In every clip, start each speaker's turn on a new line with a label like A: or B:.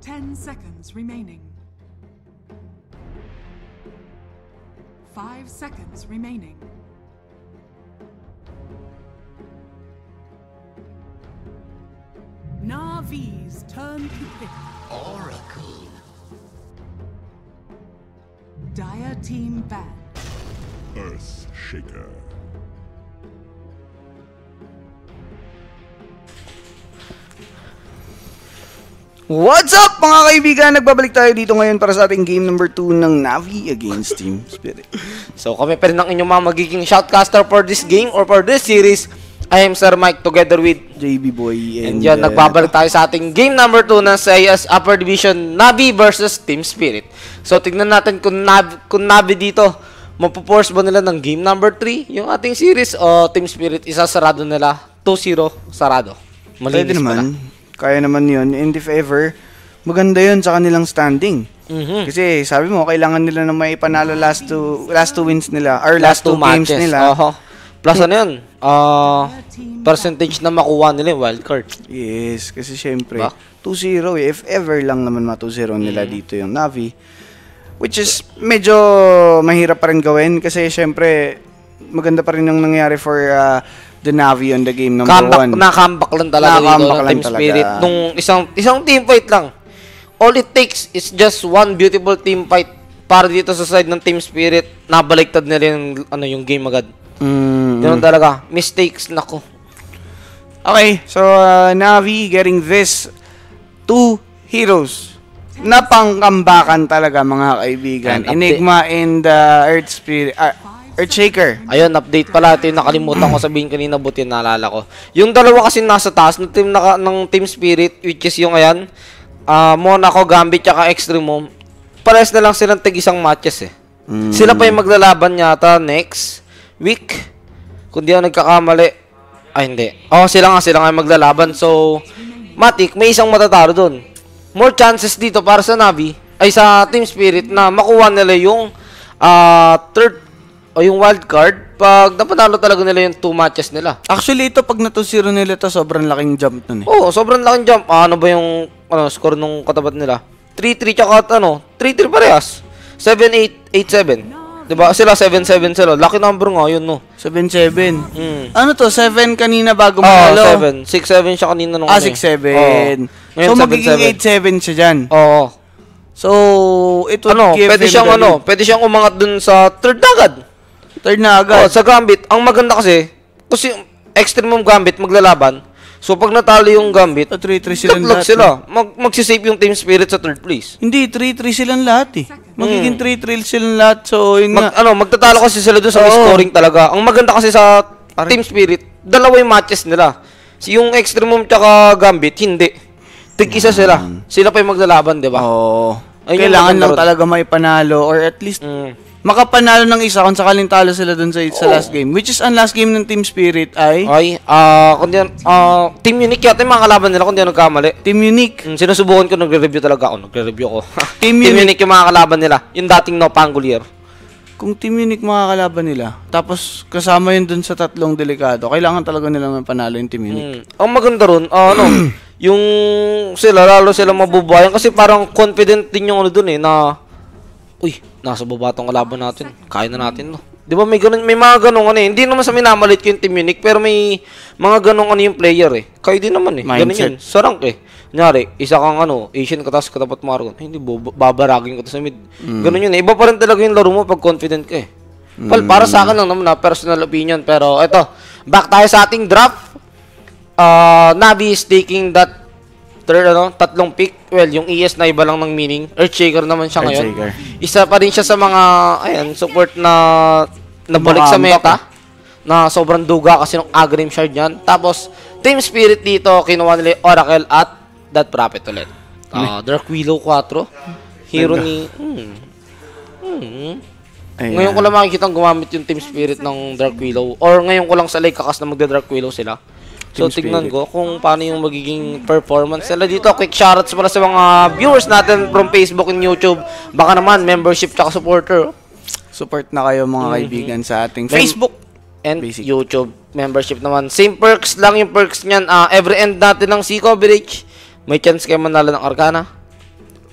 A: Ten seconds remaining. Five seconds remaining. Navi's turn to pick.
B: Oracle.
A: Dire team ban.
C: Earth Shaker.
D: What's up mga kaibigan? Nagbabalik tayo dito ngayon para sa ating game number 2 ng Navi against Team Spirit.
E: So kami pa rin ang inyong mga magiging shoutcaster for this game or for this series. I am Sir Mike together with
D: JB Boy
E: and
D: and,
E: yun,
D: uh,
E: nagbabalik tayo sa ating game number 2 ng CIS Upper Division Navi versus Team Spirit. So tignan natin kung Navi, kung Navi dito mapoforce ba nila ng game number 3 yung ating series o Team Spirit isasarado nila 2-0 sarado.
D: Pwede
E: Malinis pala.
D: Kaya naman yun. And if ever, maganda yun sa kanilang standing.
E: Mhm.
D: Kasi sabi mo, kailangan nila na may panalo last two, last two wins nila, or last, two, games
E: matches.
D: nila.
E: Oho. Plus ano yun? Ah, percentage na makuha nila yung wildcard.
D: Yes, kasi syempre,
E: Ba?
D: 2-0 eh. If ever lang naman ma-2-0 nila
E: Mm.
D: dito yung Navi. Which is medyo mahirap pa rin gawin kasi syempre maganda pa rin yung nangyari for uh, the Navi on the game number
E: comeback,
D: 1.
E: na comeback lang talaga dito
D: Na-comeback
E: ng Team
D: talaga.
E: Spirit. Nung isang isang team fight lang. All it takes is just one beautiful team fight para dito sa side ng Team Spirit. Nabaliktad nila yung, ano, yung game agad.
D: Mm.
E: Ganun talaga. Mistakes, nako.
D: Okay, so uh, Navi getting this two heroes na pangkambakan talaga mga kaibigan.
E: And.
D: Enigma and uh, Earth Spirit, uh, Earthshaker.
E: Ayun, update pala. Ito yung nakalimutan ko sabihin kanina, buti naalala ko. Yung dalawa kasi nasa taas ng team, naka, ng team Spirit, which is yung ayan, ah Monaco, Gambit, tsaka Extremo, pares na lang silang tig isang matches eh. Sila pa yung maglalaban yata next week. Kung di ako nagkakamali. Ay, hindi. Oo, sila nga, sila nga yung maglalaban. So, Matik, may isang matatalo dun. More chances dito para sa Navi, ay sa Team Spirit na makuha nila yung ah third o yung wild card pag napanalo talaga nila yung two matches nila.
D: Actually, ito pag na-2-0 nila to sobrang laking jump nun eh.
E: Oo, sobrang laking jump. Ah, ano ba yung ano, score nung katapat nila? 3-3 tsaka ano, 3-3 parehas. 7-8, 8-7. Diba? Sila 7-7 sila. Lucky number nga yun, no?
D: 7-7.
E: Mm.
D: Ano to? 7 kanina bago
E: Oo,
D: manalo?
E: 7. 6-7 siya kanina nung
D: Ah,
E: ano eh.
D: 6-7.
E: Oo. Ngayon,
D: So, magiging
E: 7-7.
D: 8-7 siya dyan.
E: Oo.
D: So, it would
E: Ano,
D: give
E: pwede
D: him
E: siyang ano, pwede siyang umangat dun sa third agad.
D: Third na
E: Oh,
D: agad.
E: sa Gambit, ang maganda kasi, kasi extreme Gambit maglalaban. So pag natalo yung Gambit,
D: So, 3-3 silang
E: Luck
D: lahat.
E: sila. Mag magsisave yung team spirit sa third place.
D: Hindi, 3-3 silang lahat eh. Magiging 3-3 silang lahat. So, yun
E: Hmm. Mag,
D: nga.
E: ano, magtatalo kasi sila doon sa
D: Oo.
E: scoring talaga. Ang maganda kasi sa team spirit, dalawa yung matches nila. Si yung extreme tsaka Gambit, hindi. Tig isa sila. Sila pa yung maglalaban, di ba?
D: Hmm. Oo.
E: Ayun yung
D: Kailangan
E: maganda
D: lang
E: ron.
D: talaga may panalo or at least
E: Mm.
D: Makapanalo ng isa kung sakaling talo sila dun sa, sa last game. Which is ang last game ng Team Spirit ay
E: Ay, ah, kundi ah, team unique yata yung mga kalaban nila kundi ano nagkamali.
D: Team Unique.
E: Mm, sinusubukan ko, nagre-review talaga ako. Nagre-review ako.
D: Team
E: Team
D: Unique.
E: unique yung mga kalaban nila. Yung dating no Pangolier.
D: Kung Team Unique makakalaban nila, tapos kasama yun dun sa tatlong delikado, kailangan talaga nila may panalo yung Team Unique.
E: Mm. Ang maganda ron, ah, ano, yung sila, lalo sila mabubuhayan kasi parang confident din yung ano dun eh, na, uy, nasa baba tong kalaban natin, kaya na natin, no. Di ba may ganun, may mga ganun ano eh. Hindi naman sa minamalit ko yung Team Unique, pero may mga ganun ano yung player eh. Kayo din naman eh. Ganun
D: Mindset.
E: yun. Sa rank eh. Kunyari, isa kang ano, Asian ka tapos katapat mo aragon. Hindi, babaragin ko to sa mid. Ganun yun eh. Iba pa rin talaga yung laro mo pag confident ka eh. Well, para sa akin lang naman na personal opinion. Pero eto, back tayo sa ating draft. Uh, Navi is taking that third, ano, tatlong pick. Well, yung ES na iba lang ng meaning. Earthshaker naman siya ngayon.
D: Earthshaker.
E: Isa pa rin siya sa mga, ayan, support na nabalik sa meta. Na sobrang duga kasi ng Agrim Shard yan. Tapos, Team Spirit dito, kinuha nila Oracle at That Prophet ulit. Ah, Dark Willow 4. Hero ni... Hmm. Hmm.
D: Ayan.
E: Ngayon ko lang makikita gumamit yung Team Spirit ng Dark Willow. Or ngayon ko lang sa Lake Kakas na magda-Dark Willow sila. So, tignan ko kung paano yung magiging performance nila dito. Quick shoutouts pala sa mga viewers natin from Facebook and YouTube. Baka naman, membership tsaka supporter.
D: Support na kayo mga kaibigan sa ating Facebook.
E: And
D: Basic.
E: YouTube membership naman. Same perks lang yung perks niyan. Ah, every end natin ng C coverage. May chance kayo manalo ng Arcana.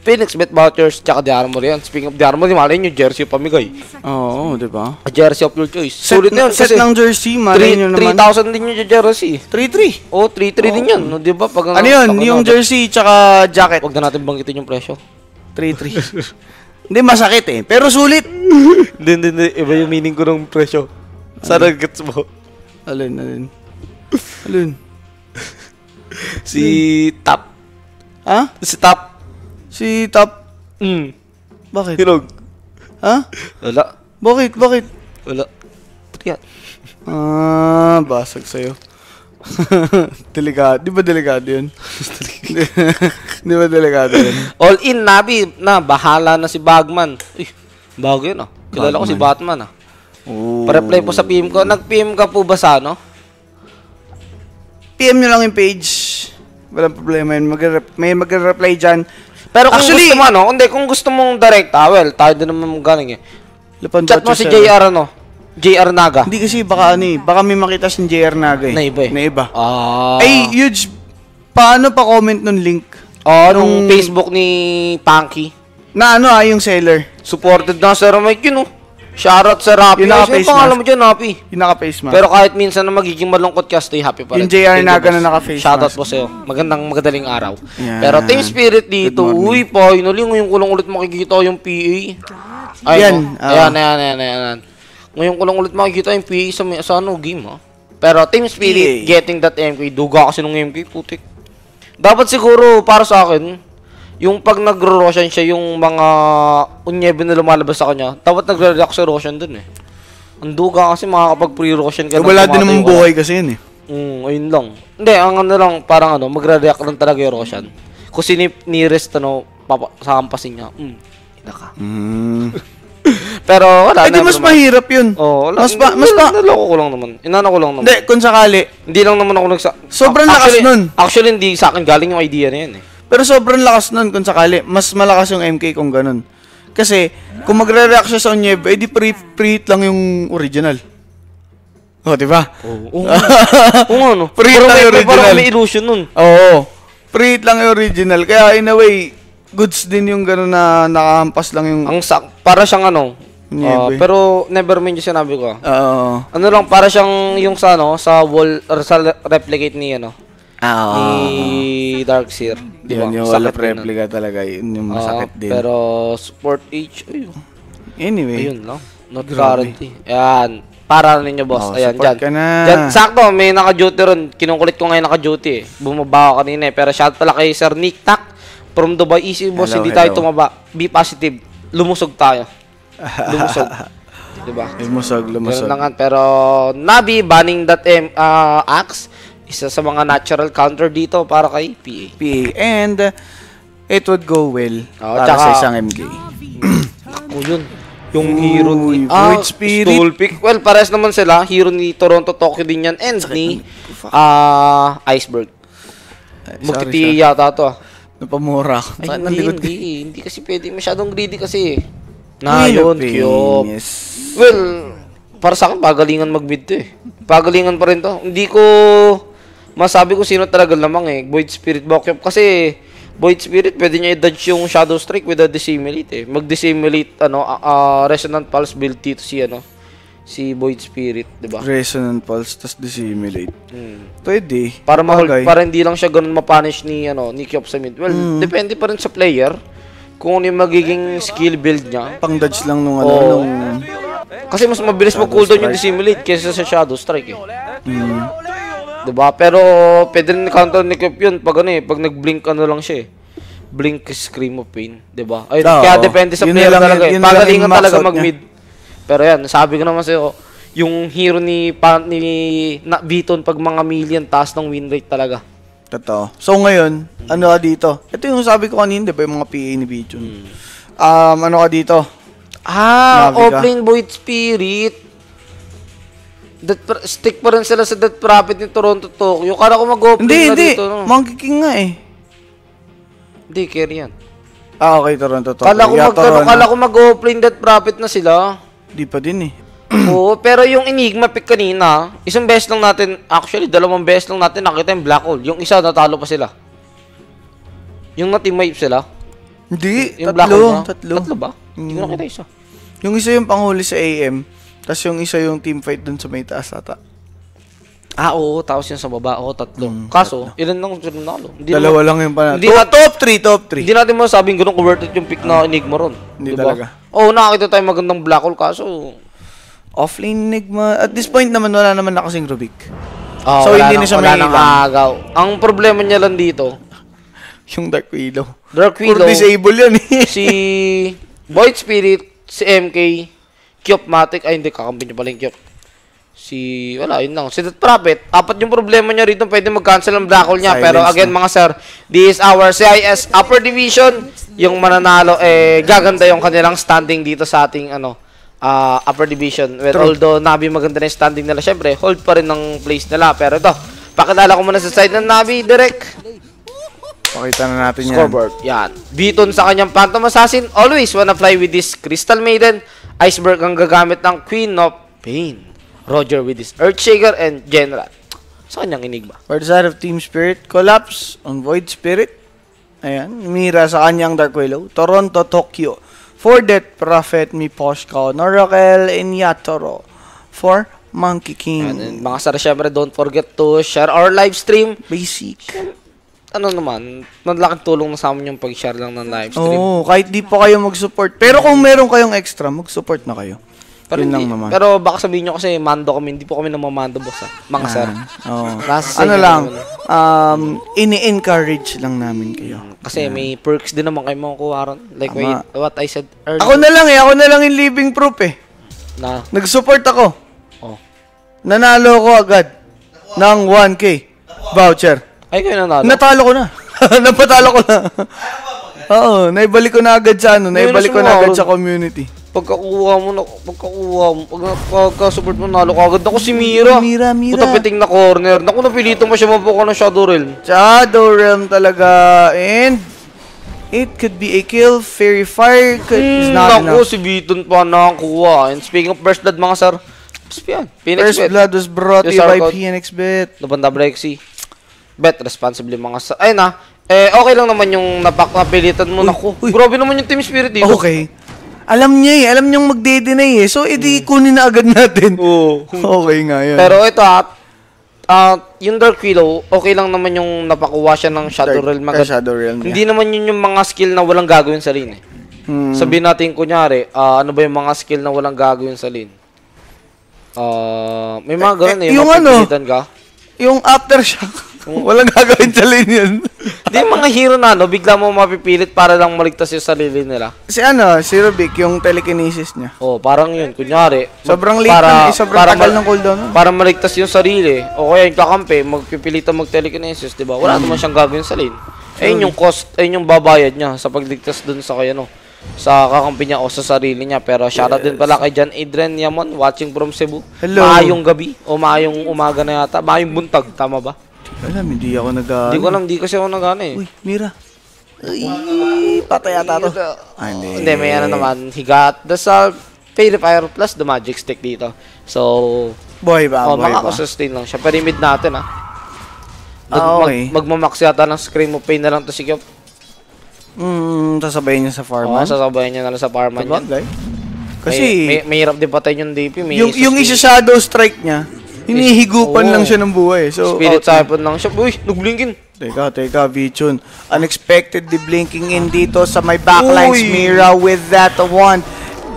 E: Phoenix Bet Vouchers, tsaka The Armory yan. Speaking of The Armory, malay nyo, jersey pamigay.
D: Oo, di ba?
E: A jersey of your choice.
D: Set,
E: Sulit na yun
D: set
E: kasi
D: ng jersey, malay nyo naman.
E: 3,000 din yung jersey.
D: 3-3.
E: Oh, 3-3 din yan. No, di ba? Pag,
D: Ano yun? Yung jersey tsaka jacket.
E: Huwag na natin banggitin yung presyo.
D: 3-3. Hindi masakit eh. Pero sulit.
E: Hindi, hindi, hindi. Iba yung meaning ko ng presyo. Sana gets mo.
D: Alin, alin. Alin.
E: Si Top.
D: Ha?
E: Si Top.
D: Si Top.
E: Hmm.
D: Bakit?
E: Hinog.
D: Ha?
E: Wala.
D: Bakit? Bakit?
E: Wala. Puti yan.
D: Ah, basag sa'yo. delikado. Di ba delikado yun? Di ba delikado yun?
E: All in, Nabi. Na, bahala na si Bagman. Uy, bago yun ah. Kilala ko si Batman ah.
D: Oh.
E: Pa-reply po sa PM ko. Nag-PM ka po ba sa ano?
D: PM nyo lang yung page. Walang problema yun. Mag- may magre-reply dyan.
E: Pero kung
D: Actually-
E: gusto mo ano, hindi, kung gusto mong direct, ah, well, tayo din naman galing eh.
D: Lapan
E: Chat mo si? JR ano? JR Naga.
D: Hindi kasi baka ano eh. Baka may makita si JR Naga eh.
E: Na iba eh.
D: Na iba.
E: Ah.
D: Ay, huge. Paano pa comment nun link?
E: oh,
D: nung-
E: nung Facebook ni Punky.
D: Na ano ah, yung seller.
E: Supported na Sir Mike yun oh. Shoutout sa Rappi.
D: Yung naka-face
E: pangalan
D: mask.
E: mo dyan, Rappi.
D: Yung naka-face mask.
E: Pero kahit minsan na magiging malungkot ka, stay happy pa rin.
D: Yung JR Naga na naka-face
E: Shoutout
D: mask.
E: po sa'yo. Magandang magadaling araw.
D: Yan.
E: Pero Team Spirit dito, uy, finally, ngayon ko lang ulit makikita yung PA. Ay,
D: Yan,
E: no.
D: ah.
E: ayan, ayan, ayan, ayan, ayan. Ngayon ko lang ulit makikita yung PA sa, may- sa ano, game, ha? Pero Team Spirit,
D: PA.
E: getting that MK, duga kasi nung MK, putik. Dapat siguro, para sa akin, yung pag nagro-Roshan siya, yung mga unyebe na lumalabas sa kanya, dapat nagre-react sa Roshan dun eh. Ang duga kasi makakapag pre-Roshan ka.
D: wala din naman buhay kasi yun eh.
E: Mm, ayun lang. Hindi, ang ano lang, parang ano, magre-react lang talaga yung Roshan. Kung sino nearest, ano, papa, niya, mm, ina ka.
D: Mm.
E: Pero wala
D: Eh di
E: never
D: mas
E: mind.
D: mahirap yun.
E: Oo, wala.
D: Mas pa, mas pa.
E: Naloko ko lang naman. Inano ko lang naman.
D: Hindi, kung sakali.
E: Hindi lang naman ako nagsa...
D: Sobrang lakas
E: actually,
D: nun.
E: Actually, hindi sa akin galing yung idea na yan eh.
D: Pero sobrang lakas nun kung sakali. Mas malakas yung MK kung ganun. Kasi, kung magre-react siya sa Onyebe, eh di pre- preheat lang yung original. Oh, di ba?
E: Oo. Oo. Oo nga, no.
D: Pre-
E: Parang
D: tayo
E: may, may- parang
D: original.
E: may illusion nun.
D: Oo. Preheat lang yung original. Kaya in a way, goods din yung gano'n na nakahampas lang yung...
E: Ang sak... Para siyang ano...
D: Niebe.
E: ah, pero never mind yung sinabi ko ah.
D: Oo.
E: Ano lang, para siyang yung sa ano, sa wall, or sa replicate ni ano,
D: Oo.
E: ni Darkseer. Di ba?
D: Yun yung
E: Sakit
D: wala
E: din nun.
D: replica talaga. Yun yung
E: Oo,
D: masakit din.
E: Pero support H, ayun.
D: anyway.
E: Ayun lang. Not
D: Grabe.
E: currently. Ayan. Para ninyo, boss.
D: Oh,
E: Ayan, dyan.
D: ka na.
E: Dyan, sakto, may naka-duty ron. Kinukulit ko ngayon naka-duty eh. Bumaba ako kanina eh. Pero shout pala kay Sir Nick Tak. From Dubai Easy, boss.
D: Hello,
E: Hindi tayo
D: hello.
E: tumaba. Be positive. Lumusog tayo. Lumusog. diba?
D: Lumusog,
E: Ganun
D: lumusog.
E: lang nga. Pero Nabi, banning that M, uh, axe, isa sa mga natural counter dito para kay PA.
D: PA. And, uh, it would go well
E: Oo,
D: para
E: tsaka-
D: sa isang MK.
E: Ako yun. Yung hero ni...
D: Void Spirit.
E: Stole pick. Well, pares naman sila. Hero ni Toronto, Tokyo din yan. And ni ah Iceberg. Magtiti yata to ah.
D: Napamura ako.
E: Ay, hindi, hindi. Hindi kasi pwede. Masyadong greedy kasi eh. Na yun. Kyop. Well, para sa akin, pagalingan mag-mid to eh. Pagalingan pa rin to. Hindi ko masabi ko sino talaga lamang eh. Void Spirit Bokyop. Kasi Void Spirit, pwede niya i-dodge yung Shadow Strike with a Dissimulate eh. Mag-Dissimulate, ano, ah, ah, Resonant Pulse build dito si, ano, si Void Spirit, di ba?
D: Resonant pulse, tas dissimulate.
E: Hmm.
D: Pwede.
E: Para mahol,
D: Bagay.
E: para hindi lang siya ganun mapunish ni ano ni Kyop sa mid. Well,
D: Hmm.
E: depende pa rin sa player kung ano yung magiging skill build niya.
D: Pang dodge lang nung ano,
E: Oo.
D: nung...
E: Kasi mas mabilis mag-cooldown yung Dissimulate kaysa sa Shadow Strike eh.
D: Mm,
E: 'Di ba? Pero pwede rin counter ni Kyop yun pag ano eh, pag nag-blink ano lang siya eh. Blink Scream of Pain, 'di ba? Ay,
D: Oo.
E: kaya depende sa player
D: lang
E: talaga
D: yun-
E: eh. Pagalingan talaga mag-mid. Pero yan, sabi ko naman sa'yo, yung hero ni, pa, ni na, Beaton pag mga million, taas ng win rate talaga.
D: Totoo. So ngayon, ano ka dito? Ito yung sabi ko kanina, di ba, yung mga PA ni Bichon.
E: Hmm.
D: Um, ano ka dito?
E: Ah,
D: Navi.
E: Offlane Void Spirit. That stick pa rin sila sa Death Prophet ni Toronto Tokyo. Kala ko mag-offlane
D: Hindi,
E: na
D: hindi.
E: dito. No?
D: Monkey King nga eh.
E: Hindi, carry yan.
D: Ah, okay, Toronto to.
E: Kala ko,
D: Yeah,
E: mag,
D: Toronto.
E: kala ko mag-offlane Death Prophet na sila.
D: Di pa din eh.
E: Oo, pero yung Enigma pick kanina, isang beses lang natin, actually, dalawang beses lang natin nakita yung Black Hole. Yung isa, natalo pa sila. Yung na-team wipe sila.
D: Hindi,
E: Yung black
D: tatlo,
E: hole na?
D: tatlo.
E: Tatlo ba? Hindi ko
D: Mm.
E: nakita isa.
D: Yung isa yung panghuli sa AM, tapos yung isa yung team fight dun sa may taas ata.
E: Ah, oo. Tapos yung sa baba. Oo, tatlo. Kaso, ilan lang sila nanalo? Hindi
D: Mm, Dalawa
E: naman-
D: lang yung panalo.
E: Hindi
D: Top,
E: na-
D: top 3, top 3.
E: Hindi natin masabing ganun worth it yung pick na Enigma ron.
D: Hindi
E: Diba?
D: talaga.
E: Oo, nakakita tayo magandang black hole. Kaso,
D: Offlane Enigma. At this point naman, wala naman na kasing Rubik.
E: ah,
D: So, hindi na
E: nang-
D: siya
E: wala
D: may ilang.
E: agaw. Ang problema niya lang dito,
D: Yung Dark Widow.
E: Dark
D: Puro
E: Widow,
D: disable yan eh.
E: si Void Spirit, si MK, Kyopmatic, ay hindi, kakampi niya pala yung Kyop. Si, wala, yun lang. Si Death Prophet, apat yung problema niya rito, pwede mag-cancel ang black hole niya.
D: Silence
E: Pero again,
D: na.
E: mga sir, this is our CIS upper division. Yung mananalo, eh, gaganda yung kanilang standing dito sa ating, ano, ah, upper division. Well,
D: True.
E: although Navi maganda na yung standing nila, syempre, hold pa rin ng place nila. Pero ito, pakilala ko muna sa side ng Navi, direct.
D: Pakita na natin yan.
E: Scoreboard. Yan. Beaton sa kanyang Phantom Assassin. Always wanna fly with this Crystal Maiden. Iceberg ang gagamit ng Queen of Pain. Roger with this Earthshaker and General. Sa kanyang Enigma.
D: For the side of Team Spirit, Collapse on Void Spirit. Ayan, Mira sa kanyang Dark Willow. Toronto, Tokyo. For Death Prophet, Miposhko, Norakel, and Yatoro. For Monkey
E: And,
D: King.
E: mga sir, syempre, don't forget to share our live stream.
D: Basic.
E: Ano naman, malaking tulong na sa amin yung pag-share lang ng live stream.
D: Oo, kahit di pa kayo mag-support. Pero kung meron kayong extra, mag-support na kayo.
E: pero,
D: Yun lang naman.
E: pero baka sabihin nyo kasi mando kami, hindi po kami namamando boss ha. Mga sir.
D: Oo.
E: Nasa sa
D: ano lang, um, ini-encourage lang namin kayo.
E: Kasi may perks din naman kayo makukuha ron. Like
D: Tama.
E: wait, what I said earlier.
D: Ako na lang eh, ako na lang yung living proof eh.
E: na,
D: Nag-support ako.
E: oh.
D: Nanalo ko agad ng 1K voucher.
E: Ay, kayo nanalo.
D: Natalo ko na. Napatalo ko na. Oo, naibalik ko na agad sa ano, naibalik ko na agad sa community.
E: Pagkakuha mo na, pagkakuha mo, pag pagka-support mo, nalo ka agad. Ako si Mira.
D: Mira, Mira.
E: Puta piting na corner. Naku, napilito mo siya mapuka ng Shadow Realm.
D: Shadow Realm talaga. And it could be a kill. Fairy Fire could, is
E: Hmm,
D: not
E: naku,
D: enough.
E: si Beaton pa nakakuha. And speaking of First Blood, mga sir. Phoenix
D: First. Blood was brought to you by. PNX Bet.
E: Nabanda Brexy. Bet, responsibly mga sir. Ayun na. Eh, okay lang naman yung napak napilitan mo. Naku,
D: uy.
E: grabe naman yung team spirit dito.
D: Okay. Alam niya eh, alam niyang magde-deny eh. So, edi kunin na agad natin.
E: Oo.
D: Okay nga yun.
E: Pero ito ha, ah, yung Dark Willow, okay lang naman yung napakuha siya ng Shadow
D: Dark-
E: Realm.
D: ah,
E: agad.
D: Shadow Realm,
E: Hindi naman yun yung mga skill na walang gagawin sa lane eh.
D: Hmm.
E: Sabihin natin kunyari, ah, ano ba yung mga skill na walang gagawin sa lane? Ah, may mga ganun eh,
D: eh, yung ano?
E: ka.
D: Yung aftershock, walang gagawin sa lane yan.
E: Hindi yung mga hero na ano, bigla mo mapipilit para lang maligtas yung sarili nila.
D: si ano, si Rubik, yung telekinesis niya.
E: Oh, parang yun, kunyari.
D: Sobrang late na, eh, sobrang tagal ng cooldown.
E: Para maligtas yung sarili. O kaya yung kakampi, magpipilitan mag-telekinesis, di ba? Wala naman siyang gagawin sa lane. Ayun yung cost, ayun yung babayad niya sa pagligtas dun sa kaya no sa kakampi niya o sa sarili niya. Pero shoutout din pala kay John Adrian Yamon watching from Cebu.
D: Hello.
E: Maayong gabi o maayong umaga na yata. Maayong buntag, tama ba?
D: Alam, hindi ako nag
E: Hindi ko alam, hindi kasi ako nagana eh.
D: Uy, Mira. Uy, patay ata to. Ah, hindi.
E: Hindi, may ano naman. He got the salt, Fire plus the magic stick dito. So,
D: Boy ba,
E: Oh,
D: boy ba.
E: makakasustain lang siya. Pero mid natin, ah. Mag,
D: Ah, okay.
E: mag, magmamax yata ng Scream of Pain na lang to si Kyop.
D: Hmm, sasabayin niya sa
E: Oo,
D: farman.
E: sasabayan niya na lang sa yan.
D: Sabagay.
E: Kasi,
D: Kasi,
E: may, may, mahirap din patayin yung DP. May
D: yung, yung isa shadow strike niya, hinihigupan
E: Oo.
D: lang siya ng buhay. So,
E: Spirit Siphon lang siya. Uy, nagblinkin.
D: Teka, teka, Vichun. Unexpectedly blinking in dito sa my backlines
E: Uy!
D: Mira with that one.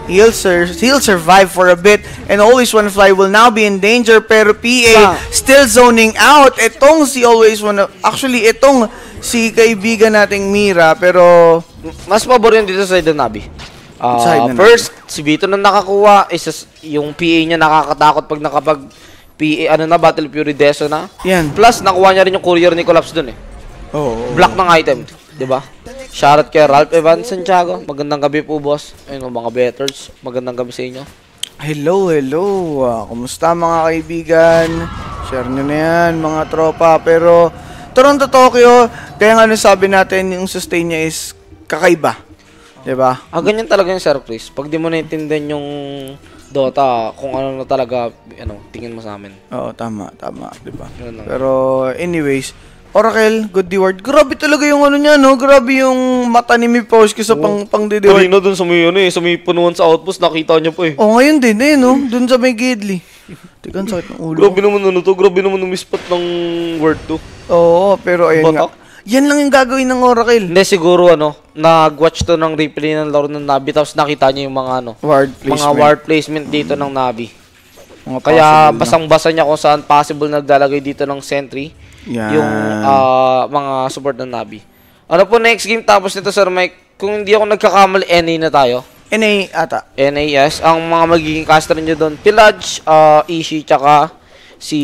D: He'll, sur he'll survive for a bit and Always Wanna Fly will now be in danger pero PA
E: Ah.
D: still zoning out. Itong si Always Wanna... Actually, itong si kaibigan nating Mira pero...
E: Mas pabor yun dito sa side ng Nabi. Ah,
D: Side ng
E: first, si Vito na nakakuha, isa, yung PA niya nakakatakot pag nakapag PA, ano na, Battle Fury Deso na.
D: Yan.
E: Plus, nakuha niya rin yung courier ni Collapse dun eh.
D: Oh,
E: Block ng item, 'di ba? Shoutout kay Ralph Evans Santiago. Magandang gabi po, boss. Ayun mga betters. Magandang gabi sa inyo.
D: Hello, hello. Ah, kumusta mga kaibigan? Share nyo na yan, mga tropa. Pero, Toronto, Tokyo, kaya nga nung sabi natin, yung sustain niya is kakaiba. 'Di ba?
E: Ah, ganyan talaga yung Sir Chris. Pag di mo naintindihan yung Dota, kung ano na talaga, ano, tingin mo sa amin.
D: Oo, tama, tama, 'di ba? Pero anyways, Oracle, good D-word. Grabe talaga yung ano niya, no? Grabe yung mata ni Miposki sa pang, pang D-word.
E: Kanina dun sa may, ano, eh, sa may punuan sa outpost, nakita niyo po eh.
D: Oh, ngayon din, eh, no? Dun sa may Gidley. Teka, ang sakit ng ulo.
E: Grabe naman ano to, grabe naman umispat ng word to.
D: Oo, pero ayun nga. Yan lang yung gagawin ng Oracle.
E: Hindi siguro ano, nag-watch to ng replay ng laro ng Navi tapos nakita niya yung mga ano,
D: Ward
E: mga ward placement dito ng Navi.
D: Mga
E: Kaya
D: na.
E: basang-basa niya kung saan possible naglalagay dito ng sentry
D: Yan.
E: yung ah, mga support ng Navi. Ano po next game tapos nito Sir Mike, kung hindi ako nagkakamali, NA na tayo.
D: NA ata.
E: NAS, ang mga magiging caster nyo doon, Pillage, ah, Ishi, tsaka si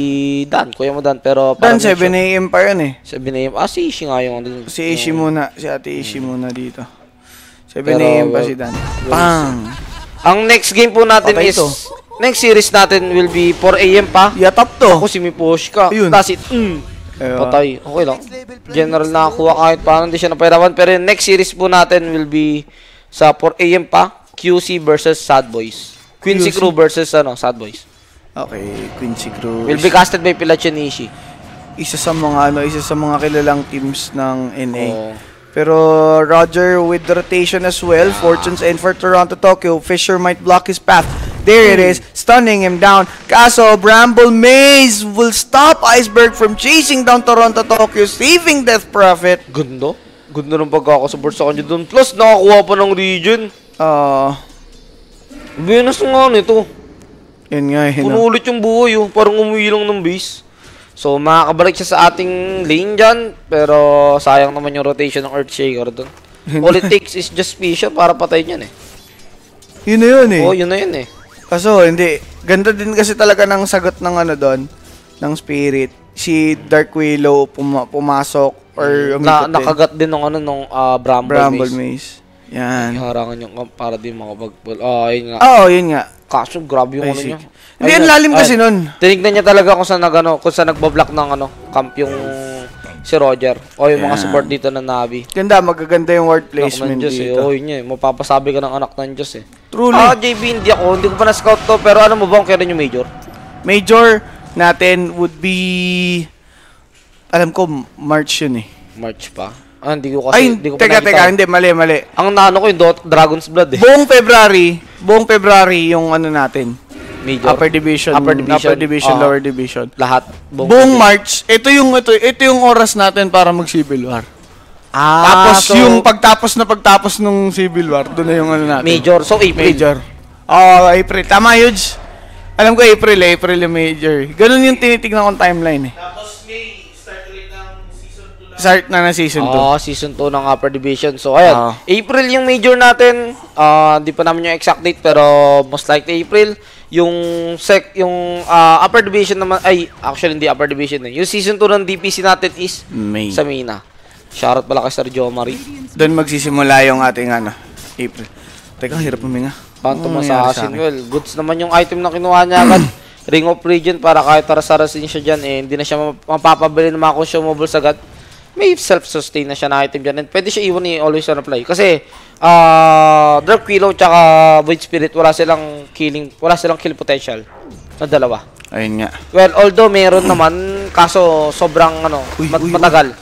E: Dan, kuya mo Dan, pero
D: Dan,
E: parang
D: 7 AM pa yun eh.
E: 7 AM, ah, si Ishi nga yung ano.
D: Si Ishi muna. Si ate Ishi muna dito. 7
E: Pero,
D: AM pa si Dan. Pang!
E: Ang next game po natin
D: Patay
E: is,
D: to.
E: next series natin will be 4 AM pa.
D: Yatap to.
E: Ako si Miposhka.
D: Ayun.
E: That's it. Mm.
D: Ayun.
E: Patay. Okay lang. General nakakuha kahit paano hindi siya napahirapan. Pero yung next series po natin will be sa 4 AM pa. QC versus Sad Boys. Quincy. Crew versus ano, Sad Boys.
D: Okay, Quincy Cruz.
E: Will be casted by Pilache Nishi.
D: isa sa mga ano, isa sa mga kilalang teams ng NA.
E: Oo.
D: Pero Roger with rotation as well. Fortunes in for Toronto Tokyo. Fisher might block his path. There it is, stunning him down. Kaso Bramble Maze will stop Iceberg from chasing down Toronto Tokyo, saving Death Prophet.
E: Ganda. Ganda ng pagkakasupport sa kanya doon. Plus, nakakuha pa ng region.
D: Ah,
E: Venus nga nito.
D: Yun nga.
E: Puno ulit yung buhay oh. Parang umuwi lang ng base. So, makakabalik siya sa ating lane dyan. Pero, sayang naman yung rotation ng Earthshaker doon. All it takes is just Fisher para patayin yan eh.
D: Yun na yun eh.
E: Oo, yun na yun eh.
D: Kaso, hindi. Ganda din kasi talaga ng sagot ng ano doon, ng spirit. Si Dark Willow puma- pumasok or
E: Na,
D: umikot din.
E: nakagat din ng ano, nung ah, Bramble,
D: Bramble
E: Maze.
D: Maze. Yan.
E: Harangan yung kamp para din makapag-pull. Ah, yun nga.
D: Oo, yun nga.
E: Kaso, grabe yung ano
D: Basic.
E: niya.
D: Hindi,
E: Ayun
D: ang lalim kasi
E: Ay,
D: nun.
E: Tinignan niya talaga kung saan nagano, kung saan nagbablock ng ano, camp yung si Roger o yung mga support dito ng Navi.
D: Ganda, magaganda yung word
E: Anak
D: placement
E: ng Diyos eh.
D: dito.
E: Oo, yun yun. Mapapasabi ka ng anak ng Diyos eh.
D: Truly.
E: Ah, JB, hindi ako. Hindi ko pa na-scout to. Pero alam mo ba kung kailan yung major?
D: Major natin would be... Alam ko, March yun eh.
E: March pa. Ah, hindi ko kasi,
D: Ay,
E: hindi ko pa
D: teka,
E: nakita.
D: teka, hindi, mali, mali.
E: Ang naano ko yung Dot, Dragon's Blood eh.
D: Buong February, buong February yung ano natin.
E: Major.
D: Upper division,
E: Upper division.
D: upper division,
E: Ah.
D: lower division.
E: Lahat.
D: Buong March, ito yung ito, ito yung oras natin para mag Civil War.
E: Ah,
D: Tapos
E: so,
D: yung pagtapos na pagtapos nung Civil War, doon na yung ano natin.
E: major. So, April.
D: Major. Oh, April. Tama, Yudes. Alam ko April, eh. April yung major. Ganun yung tinitignan kong timeline eh.
B: Season 2 na.
D: Start na ng season 2.
E: Ah, season 2 ng upper division. So, ayan.
D: Ah.
E: April yung major natin. Ah, di pa namin yung exact date pero most likely April. Yung sec yung ah, upper division naman ay actually hindi upper division eh. Yung season 2 ng DPC natin is
D: May.
E: sa Mina. Shoutout pala kay Sir Joe Marie.
D: Doon magsisimula yung ating ano, April. Teka, hirap huminga.
E: Phantom
D: sa
E: Assassin. Well, goods naman yung item na kinuha niya agad. Ring of Region para kahit taras-tarasin siya dyan, eh, hindi na siya map- mapapabili ng mga consumables agad. May self-sustain na siya na item dyan. And pwede siya iwan ni always on apply. Kasi, ah Dark Willow tsaka Void Spirit, wala silang killing, wala silang kill potential. Na dalawa.
D: Ayun nga.
E: Well, although meron naman, kaso sobrang ano,
D: Uy,
E: mat-
D: uy, uy.
E: matagal.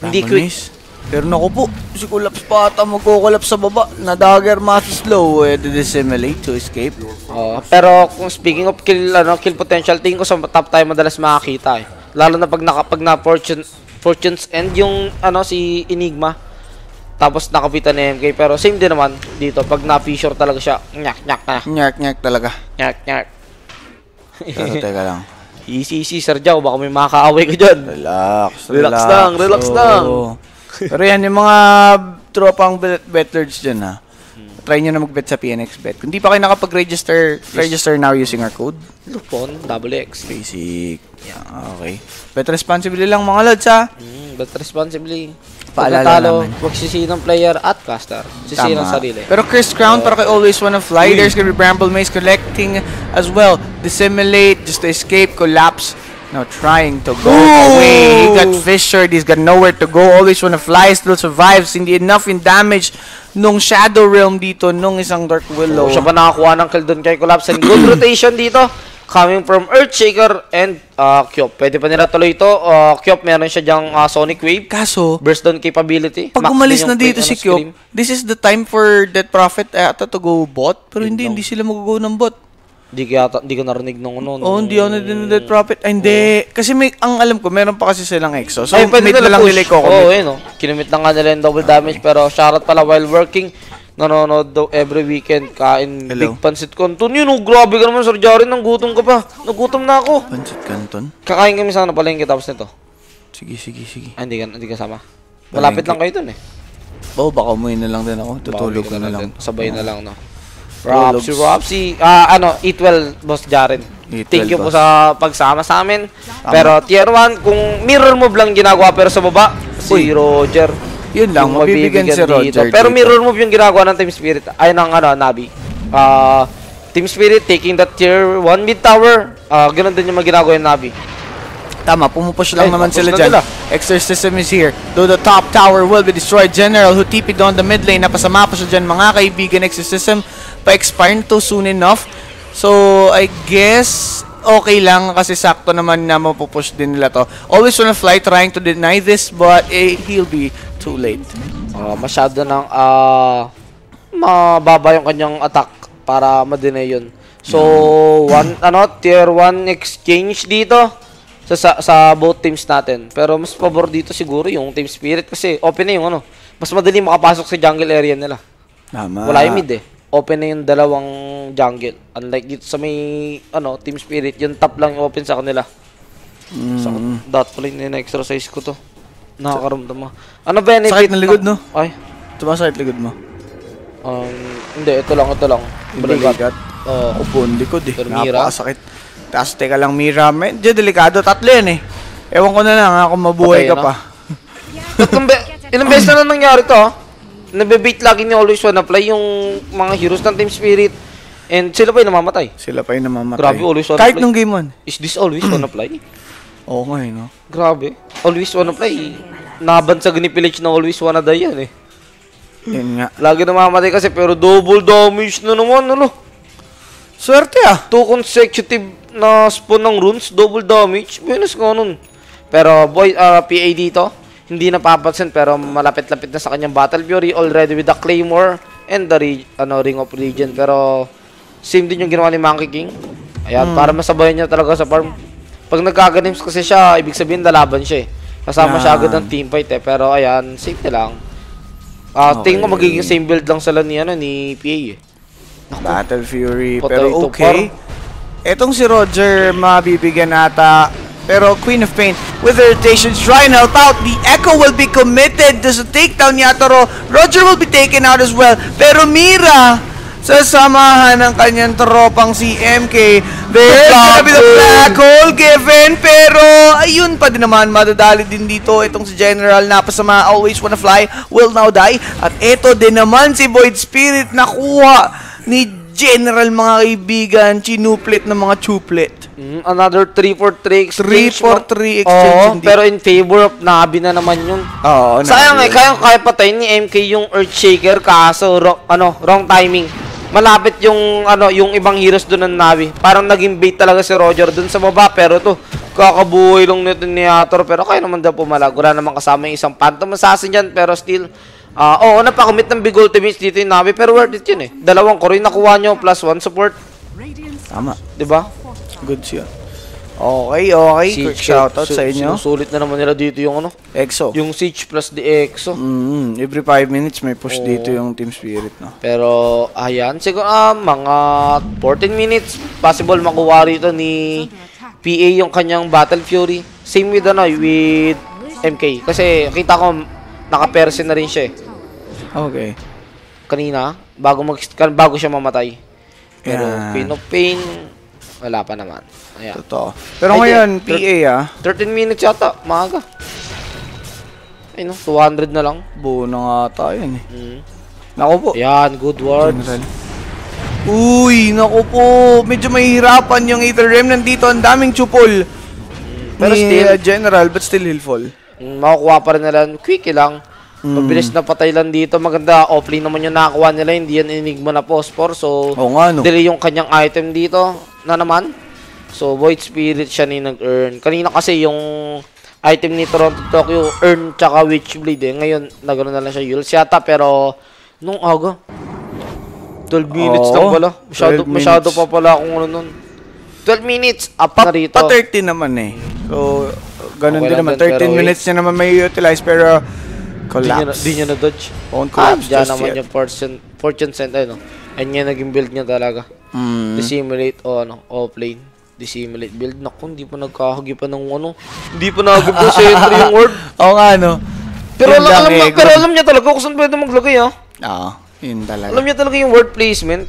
E: Hindi
D: Ramon
E: quick.
D: Pero naku po, si Kulaps pa ata magkukulaps sa baba. Na dagger mas slow eh, to dissimulate to escape.
E: Oo. pero kung speaking of kill ano kill potential tingin ko sa top tayo madalas makakita eh. Lalo na pag naka pag na fortune fortunes end yung ano si Enigma. Tapos nakapitan ni MK pero same din naman dito pag na fissure talaga siya. Nyak nyak na.
D: Nyak, nyak talaga.
E: Nyak nyak.
D: Pero teka lang.
E: Easy easy Sir Jow baka may makakaaway ka diyan.
D: Relax,
E: Relax lang, relax lang.
D: Pero yan, yung mga tropang bet, betlords dyan ha. Try nyo na mag-bet sa PNX Bet. Kung di pa kayo nakapag-register, register now using our code.
E: Lupon, double X.
D: Basic. Yeah, okay. Bet responsibly lang mga lods ha.
E: Mm, but responsibly.
D: Paalala
E: natalo,
D: namin.
E: huwag sisi ng player at caster. Sisi ng
D: Tama.
E: sarili.
D: Pero Chris Crown, para kay Always Wanna Fly, there's gonna be Bramble Maze collecting as well. Dissimulate, just to escape, collapse. Now trying to go away. He got fissured. He's got nowhere to go. Always Wanna Fly still survives. Hindi enough in damage nung Shadow Realm dito, nung isang Dark Willow.
E: So, siya pa nakakuha ng kill doon kay Collapse. And good rotation dito. coming from Earthshaker and uh, Kyop. Pwede pa nila tuloy ito. Uh, Kyop, meron siya dyang uh, Sonic Wave.
D: Kaso,
E: Burst down capability.
D: pag
E: Max
D: umalis na dito si Kyop, this is the time for Death Prophet ata to go bot. Pero hindi, hindi sila mag-go ng bot.
E: Di ka, yata- di ka narinig nung ano.
D: Oh, hindi ako na din ng Death Prophet. Ay, hindi. Kasi may, ang alam ko, meron pa kasi silang exo. So,
E: Ay, pwede
D: na lang nila ko.
E: Oo, oh, yun, oh. Kinumit na nga nila yung double damage. Pero shoutout pala while working. Nanonood daw every weekend. Kain
D: Hello.
E: big pansit canton. Yun, oh, grabe ka naman, Sir Jaren. Nagutom ka pa. Nagutom na ako.
D: Pancit Canton?
E: Kakain kami sana pala yung tapos nito.
D: Sige, sige, sige.
E: Ah, hindi ka, hindi ka sama. Malapit lang kayo dun eh.
D: Oh, baka umuwi na lang din ako. Tutulog ko na lang.
E: din. Sabay na lang, no? Robsy, Robsy. Ah, ano, eat well, Boss Jaren.
D: Eat
E: Thank you
D: well,
E: po
D: boss.
E: sa pagsama sa amin. Pero tier 1, kung mirror move lang ginagawa pero sa baba, si Roger.
D: Yun lang, mabibigyan si
E: dito.
D: Roger
E: Pero
D: dito.
E: mirror move yung ginagawa ng Team Spirit. Ay, ng ano, Nabi. Ah, Team Spirit taking that tier 1 mid tower. Ah, ganun din yung ginagawa ng Nabi.
D: Tama, pumupush lang
E: Ay,
D: naman sila
E: na
D: dyan.
E: nila.
D: Exorcism is here. Though the top tower will be destroyed. General who TP'd on the mid lane. Napasama pa siya dyan mga kaibigan. Exorcism pa-expire to soon enough. So, I guess okay lang kasi sakto naman na mapupush din nila to. Always wanna fly trying to deny this but eh, he'll be too late.
E: Ah, masyado nang ah mababa yung kanyang attack para ma-deny yun. So, one ano, tier 1 exchange dito sa, sa sa both teams natin. Pero mas pabor dito siguro yung Team Spirit kasi open na yung ano. Mas madali makapasok sa jungle area nila.
D: Tama.
E: Wala yung mid eh. Open na yung dalawang jungle. Unlike dito sa may ano, Team Spirit, yung top lang yung open sa kanila. Sa dot pala yung exercise ko to. Nakakaramdam mo. Ano benefit?
D: Sakit ng likod, no?
E: Ay,
D: Tumasakit likod mo.
E: um, hindi, ito lang, ito lang. Balikat.
D: balikat.
E: Oo.
D: Upo ang likod eh.
E: Pero Mira?
D: Napakasakit. Tapos teka lang Mira. Medyo delikado. Tatlo yan eh. Ewan ko na lang ha, kung mabuhay
E: Patay
D: ka
E: na.
D: pa.
E: Tatlong be- ilang beses na lang nangyari to. Nabebait lagi ni Always Wanna Play yung mga heroes ng Team Spirit. And sila pa yung namamatay.
D: Sila pa yung namamatay.
E: Grabe, always wanna
D: Kahit
E: play.
D: nung game 1.
E: Is this Always Wanna Play?
D: Oo nga eh, no?
E: Grabe. Always Wanna Play. Nabansag ni Pillage na Always Wanna Die yan eh.
D: Yun nga.
E: Lagi namamatay kasi pero double damage na naman, ano?
D: Swerte ah.
E: Two consecutive na spawn ng runes, double damage. Bonus ko nun. Pero boy, ah, PA dito, hindi napapansin pero malapit-lapit na sa kanyang Battle Fury already with the Claymore and the re- ano, Ring of Regen. Pero same din yung ginawa ni Monkey King. Ayan, para masabayan niya talaga sa farm. Pag nagkagames kasi siya, ibig sabihin lalaban siya eh. Kasama siya agad ng team fight eh. Pero ayan, safe na lang. Ah, tingin ko
D: Okay.
E: magiging same build lang sila ni ano ni PA eh.
D: Battle Fury. Pero okay. Etong si Roger, mabibigyan ata. Pero Queen of Pain, with her rotations, try and help out. The Echo will be committed to sa takedown ni Ataro. Roger will be taken out as well. Pero Mira, sasamahan ng kanyang tropang si MK. There's gonna be the black hole given. Pero ayun pa din naman, madadali din dito. Itong si General napasama, always wanna fly, will now die. At ito din naman si Void Spirit nakuha ni General mga kaibigan, chinuplet ng mga chuplet.
E: Mm, another 3 for 3 exchange.
D: 3 for
E: no?
D: 3 exchange,
E: Oo,
D: hindi-
E: pero in favor of Nabi na naman yun.
D: Oo,
E: Sayang eh, kaya kaya patayin ni MK yung Earthshaker kaso wrong, ano, wrong timing. Malapit yung ano, yung ibang heroes doon ng Navi. Parang naging bait talaga si Roger doon sa baba pero to kakabuhay lang nito ni Hathor pero kaya naman daw pumalag. Wala naman kasama yung isang Phantom Assassin dyan pero still ah oo, napakamit ng big ultimates dito yung Navi pero worth it yun eh. Dalawang core yung nakuha nyo plus one support.
D: Tama.
E: Di ba?
D: Good siya. Okay, okay. Quick shoutout sa inyo.
E: Sinusulit na naman nila dito yung ano,
D: EXO.
E: yung Siege plus the EXO.
D: Mm, every 5 minutes may push
E: Oo.
D: dito yung Team Spirit, no?
E: Pero, ayan, siguro, ah, mga 14 minutes, possible makuha rito ni PA yung kanyang Battle Fury. Same with, ano, with MK. Kasi, kita ko, naka-person na rin siya eh.
D: Okay.
E: Kanina, bago, mag, bago siya mamatay. Pero,
D: Yan.
E: Pain of Pain, wala pa naman. Ayan.
D: Totoo. Pero
E: Ay,
D: ngayon, PA ah,
E: 13 minutes yata, maaga. Ay no, 200 na lang.
D: buo na nga tayo yun eh.
E: Mm.
D: Naku po.
E: Ayan, good words.
D: General. Uy, naku po. Medyo mahihirapan yung Aether Remnant dito. Ang daming chupol.
E: Pero
D: ni,
E: still-
D: uh, General, but still he'll fall.
E: Mm, makukuha pa rin nila. Quickie lang. Mabilis na patay lang dito. Maganda. Offlane naman yung nakakuha nila. Hindi yan enigma na phosphor. So,
D: Oo nga, no?
E: delay yung kanyang item dito na naman. So, Void Spirit siya ni nag-earn. Kanina kasi yung item ni Toronto Tokyo, earn tsaka Witchblade eh. Ngayon, nagano na lang siya Yules yata, pero nung aga, 12 minutes
D: Oo,
E: lang pala. Masyado,
D: 12
E: masyado
D: minutes.
E: pa pala akong ano nun. 12 minutes,
D: Pa,
E: na rito.
D: pa 30 naman eh. So, ganun
E: Okay
D: din naman.
E: din, pero
D: 13 minutes niya naman may utilize pero collapse.
E: di niya na-dodge.
D: Won't
E: Ah,
D: collapse
E: dyan
D: just
E: naman
D: yet.
E: yung fortune, fortune cent, ayun, no? Ayun yung naging build niya talaga.
D: Mm.
E: Dissimulate o ano, offlane. Dissimulate build. Naku, hindi pa nagkahagi pa ng ano. Hindi pa nagagi pa sa entry yung word.
D: Oo nga, no?
E: Pero alam, alam,
D: eh,
E: na- pero alam niya talaga kung saan pwede maglagay ah.
D: Oo, yun talaga.
E: Alam niya talaga yung word placement.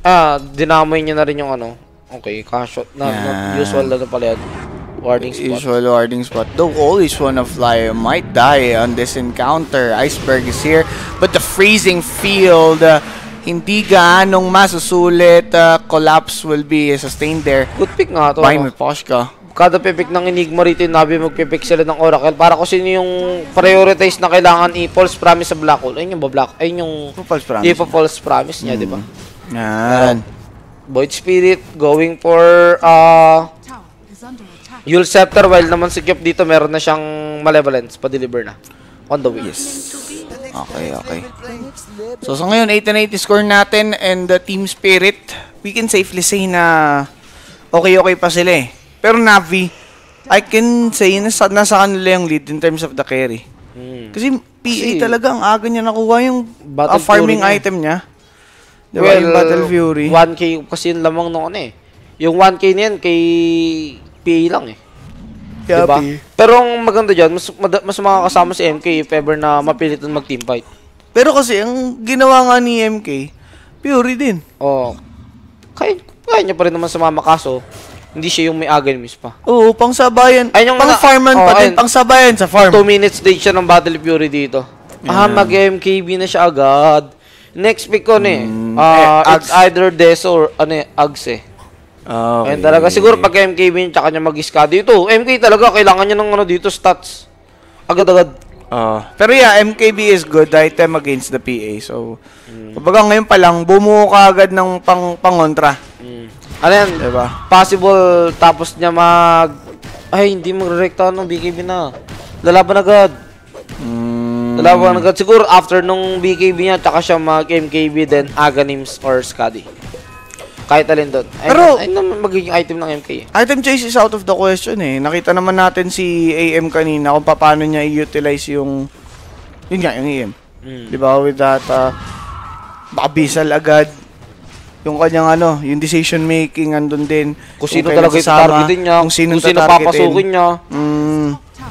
E: Ah, dinamay niya na rin yung ano. Okay, casual. Na, not
D: Yeah.
E: usual na na pala yan. Warding spot.
D: Usual warding spot. Though always wanna fly might die on this encounter. Iceberg is here, but the freezing field uh, hindi gaanong masusulit. Uh, collapse will be sustained there
E: Good pick nga to.
D: by
E: ano.
D: Miposhka.
E: Kada pipick ng Enigma rito yung Navi magpipick sila ng Oracle para kung sino yung prioritize na kailangan i-false promise sa Black Hole. Ayun yung ba Black? Ayun yung
D: False promise.
E: i-false promise niya, di ba?
D: Yan.
E: Void Spirit going for uh, Yule Scepter while naman si Kyop dito meron na siyang Malevolence pa-deliver na. On the way.
D: Yes. Okay, okay. So, so ngayon, 8 and 8 score natin and the team spirit, we can safely say na okay-okay pa sila eh. Pero Navi, I can say nasa, nasa kanila yung lead in terms of the carry.
E: Hmm.
D: Kasi PA
E: Kasi-
D: talaga ang aga niya nakuha yung
E: Battle
D: uh, farming
E: niya.
D: item niya. Di ba? yung Battle Fury.
E: 1K kasi yung lamang nung ano eh. Yung 1K na yan kay PA lang eh.
D: Kaya
E: diba?
D: PA.
E: Pero ang maganda dyan, mas, mas makakasama si MK if ever na mapilitan mag-team fight.
D: Pero kasi, ang ginawa nga ni MK, Fury din.
E: Oh. Kaya, kaya niya pa rin naman sumama kaso, hindi siya yung may agonimis pa.
D: Oo, pang sabayan.
E: Yung
D: pang
E: na-
D: farman
E: oh,
D: pa din. Pang sabayan sa farm.
E: 2 minutes late siya ng Battle Fury dito. Ah, mag-MKB na siya agad. Next pick ko na eh. Ah,
D: eh,
E: it's either Des or ano eh, Ags eh.
D: Okay.
E: Ayun talaga. Siguro pag MKB niya, tsaka niya mag-iskado. Ito, MK talaga, kailangan niya ng ano dito, stats. Agad-agad.
D: Ah, pero yeah, MKB is good item against the PA. So,
E: Hmm.
D: kumbaga ngayon pa lang, bumuo ka agad ng pang pangontra.
E: Mm. Ano yan?
D: Diba?
E: Possible, tapos niya mag... Ay, hindi magre-recta ng BKB na. Lalaban agad.
D: Mm,
E: Lalaban agad. Siguro after nung BKB niya, tsaka siya mag-MKB, then Aganims or Skadi. Kahit alin doon. Ay,
D: Pero-
E: ay, naman magiging item ng MK. eh.
D: item chase is out of the question eh. Nakita naman natin si AM kanina kung paano niya i-utilize yung yun nga, yung AM.
E: Mm.
D: Di ba? With that, uh, bakabisal agad. Yung kanyang ano, yung decision making andun din.
E: Kung sino
D: kailan
E: talaga yung
D: sasama,
E: targetin niya,
D: Kung sino, tatargetin.
E: papasukin niya.
D: Mm,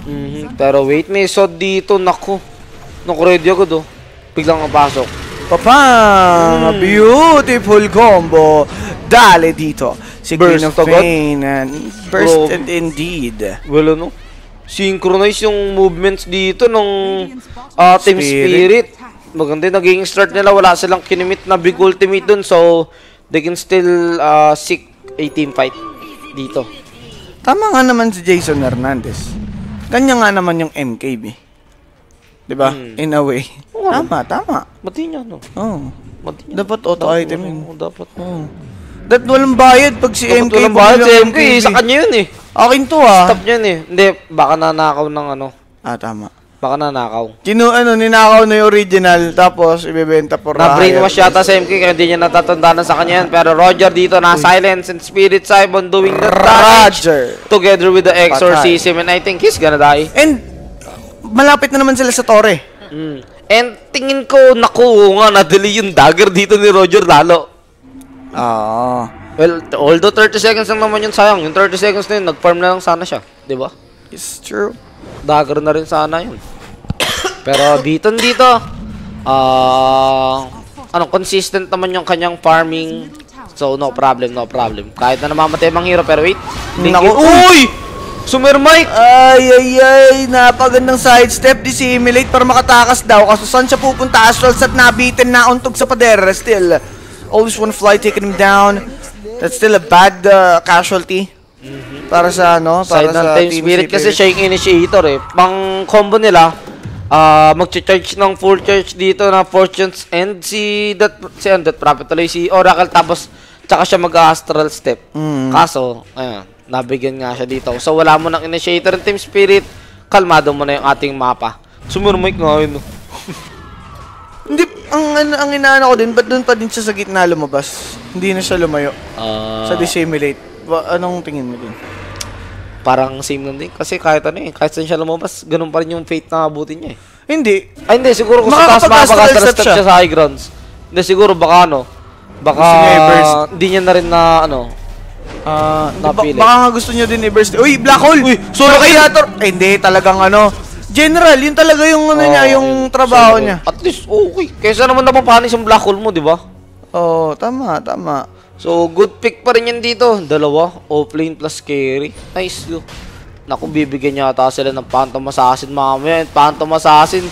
E: Mhm. Pero wait, may sod dito, naku. Naku, ready agad oh. Biglang napasok.
D: Papang! A beautiful combo. Dale dito. Si Queen
E: Burst
D: of
E: agad.
D: Pain. And bursted indeed.
E: Well, ano? Synchronize yung movements dito ng ah, Team
D: Spirit.
E: Spirit. Maganda naging start nila. Wala silang kinimit na big ultimate dun. So, they can still uh, seek a team fight dito.
D: Tama nga naman si Jason Hernandez. Kanya nga naman yung MKB. 'Di ba?
E: Hmm.
D: In a way.
E: Oo.
D: Tama, tama.
E: Mati niya, no?
D: Oh.
E: Mati niya.
D: Dapat auto
E: Dapat,
D: item yun.
E: oo, dapat.
D: Oh. That walang bayad pag si
E: Dapat
D: MK
E: walang bayad si MK. Sa kanya yun eh.
D: Akin to ah.
E: Stop niyan eh. Hindi, baka nanakaw ng ano.
D: Ah, tama.
E: Baka nanakaw.
D: Kinu ano, ninakaw na yung original tapos ibebenta for
E: Na
D: a
E: brainwash
D: higher
E: yata sa MK kaya hindi niya natatandaan sa kanya yan. Pero Roger dito na silence and spirit Simon doing the damage
D: Roger.
E: together with the exorcism and I think he's gonna die.
D: And malapit na naman sila sa Torre.
E: Mm. And tingin ko naku nga na-delay yung dagger dito ni Roger lalo.
D: Ah.
E: Well, although 30 seconds lang naman yun sayang. Yung 30 seconds na yun, nag-farm na lang sana siya. di ba?
D: It's true.
E: Dagger na rin sana yun. Pero dito dito, ah, ano, consistent naman yung kanyang farming. So, no problem, no problem. Kahit na namamatay ang hero, pero wait.
D: Naku,
E: it- Uy! Sumermite!
D: Ay, ay, ay, napagandang sidestep, dissimulate para makatakas daw. Kaso saan siya pupunta? Astrals at nabitin na untog sa pader. Still, always one fly taking him down. That's still a bad uh, casualty. Para sa ano, para
E: Side
D: sa
E: Team
D: Team
E: Spirit kasi siya yung initiator eh. Pang combo nila, ah magcha-charge ng full charge dito na Fortunes and si that si and that Prophet tuloy si Oracle tapos tsaka siya mag-astral step.
D: Mm.
E: Kaso, ayun, nabigyan nga siya dito. So, wala mo ng initiator ng Team Spirit, kalmado mo na yung ating mapa. Sumurmik nga yun.
D: Hindi, ang, ang, ang inaano ko din, ba't doon pa din siya sa gitna lumabas? Hindi na siya lumayo.
E: Ah,
D: sa dissimulate. Ba, anong tingin mo din?
E: parang same lang din. Kasi kahit ano eh, kahit saan siya lumabas, ganun pa rin yung fate na abutin niya eh.
D: Hindi.
E: Ay, hindi. Siguro kung sa taas makapag-astral
D: step
E: step
D: siya.
E: siya sa high grounds. Hindi, siguro baka ano, baka hindi niya na rin na ano,
D: Ah, ba-
E: Napili.
D: baka nga gusto niya din i-burst. Uy, black hole! Uy, solo creator! Eh, hindi, talagang ano. General, yun talaga yung ano niya,
E: Oo,
D: yung
E: yun.
D: trabaho
E: So,
D: niya.
E: At least, okay. Kaysa naman napapanis yung black hole mo, di ba?
D: Oo, oh, tama, tama.
E: So, good pick pa rin yan dito. Dalawa, offlane plus carry. Nice yun. Naku, bibigyan niya ata sila ng Phantom Assassin mamaya. Yung Phantom Assassin,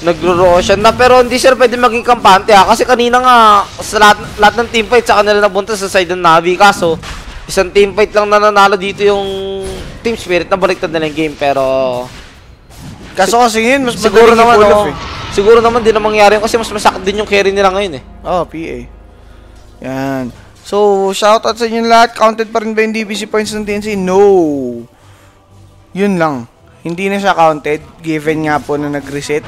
E: nagro-roshan na. Pero hindi sila pwede maging kampante ha. Kasi kanina nga, sa lahat, lahat ng teamfight, sa kanila nabunta sa side ng Navi. Kaso, isang teamfight lang nananalo dito yung Team Spirit. Nabaliktad na lang game. Pero,
D: Kaso kasi ngayon, mas
E: siguro naman, oh,
D: eh.
E: siguro naman din na mangyari yun kasi mas masakit din yung carry nila ngayon eh.
D: Oh, PA. Yan. So, shoutout sa inyo lahat. Counted pa rin ba yung DPC points ng TNC? No. Yun lang. Hindi na siya counted, given nga po na nag-reset.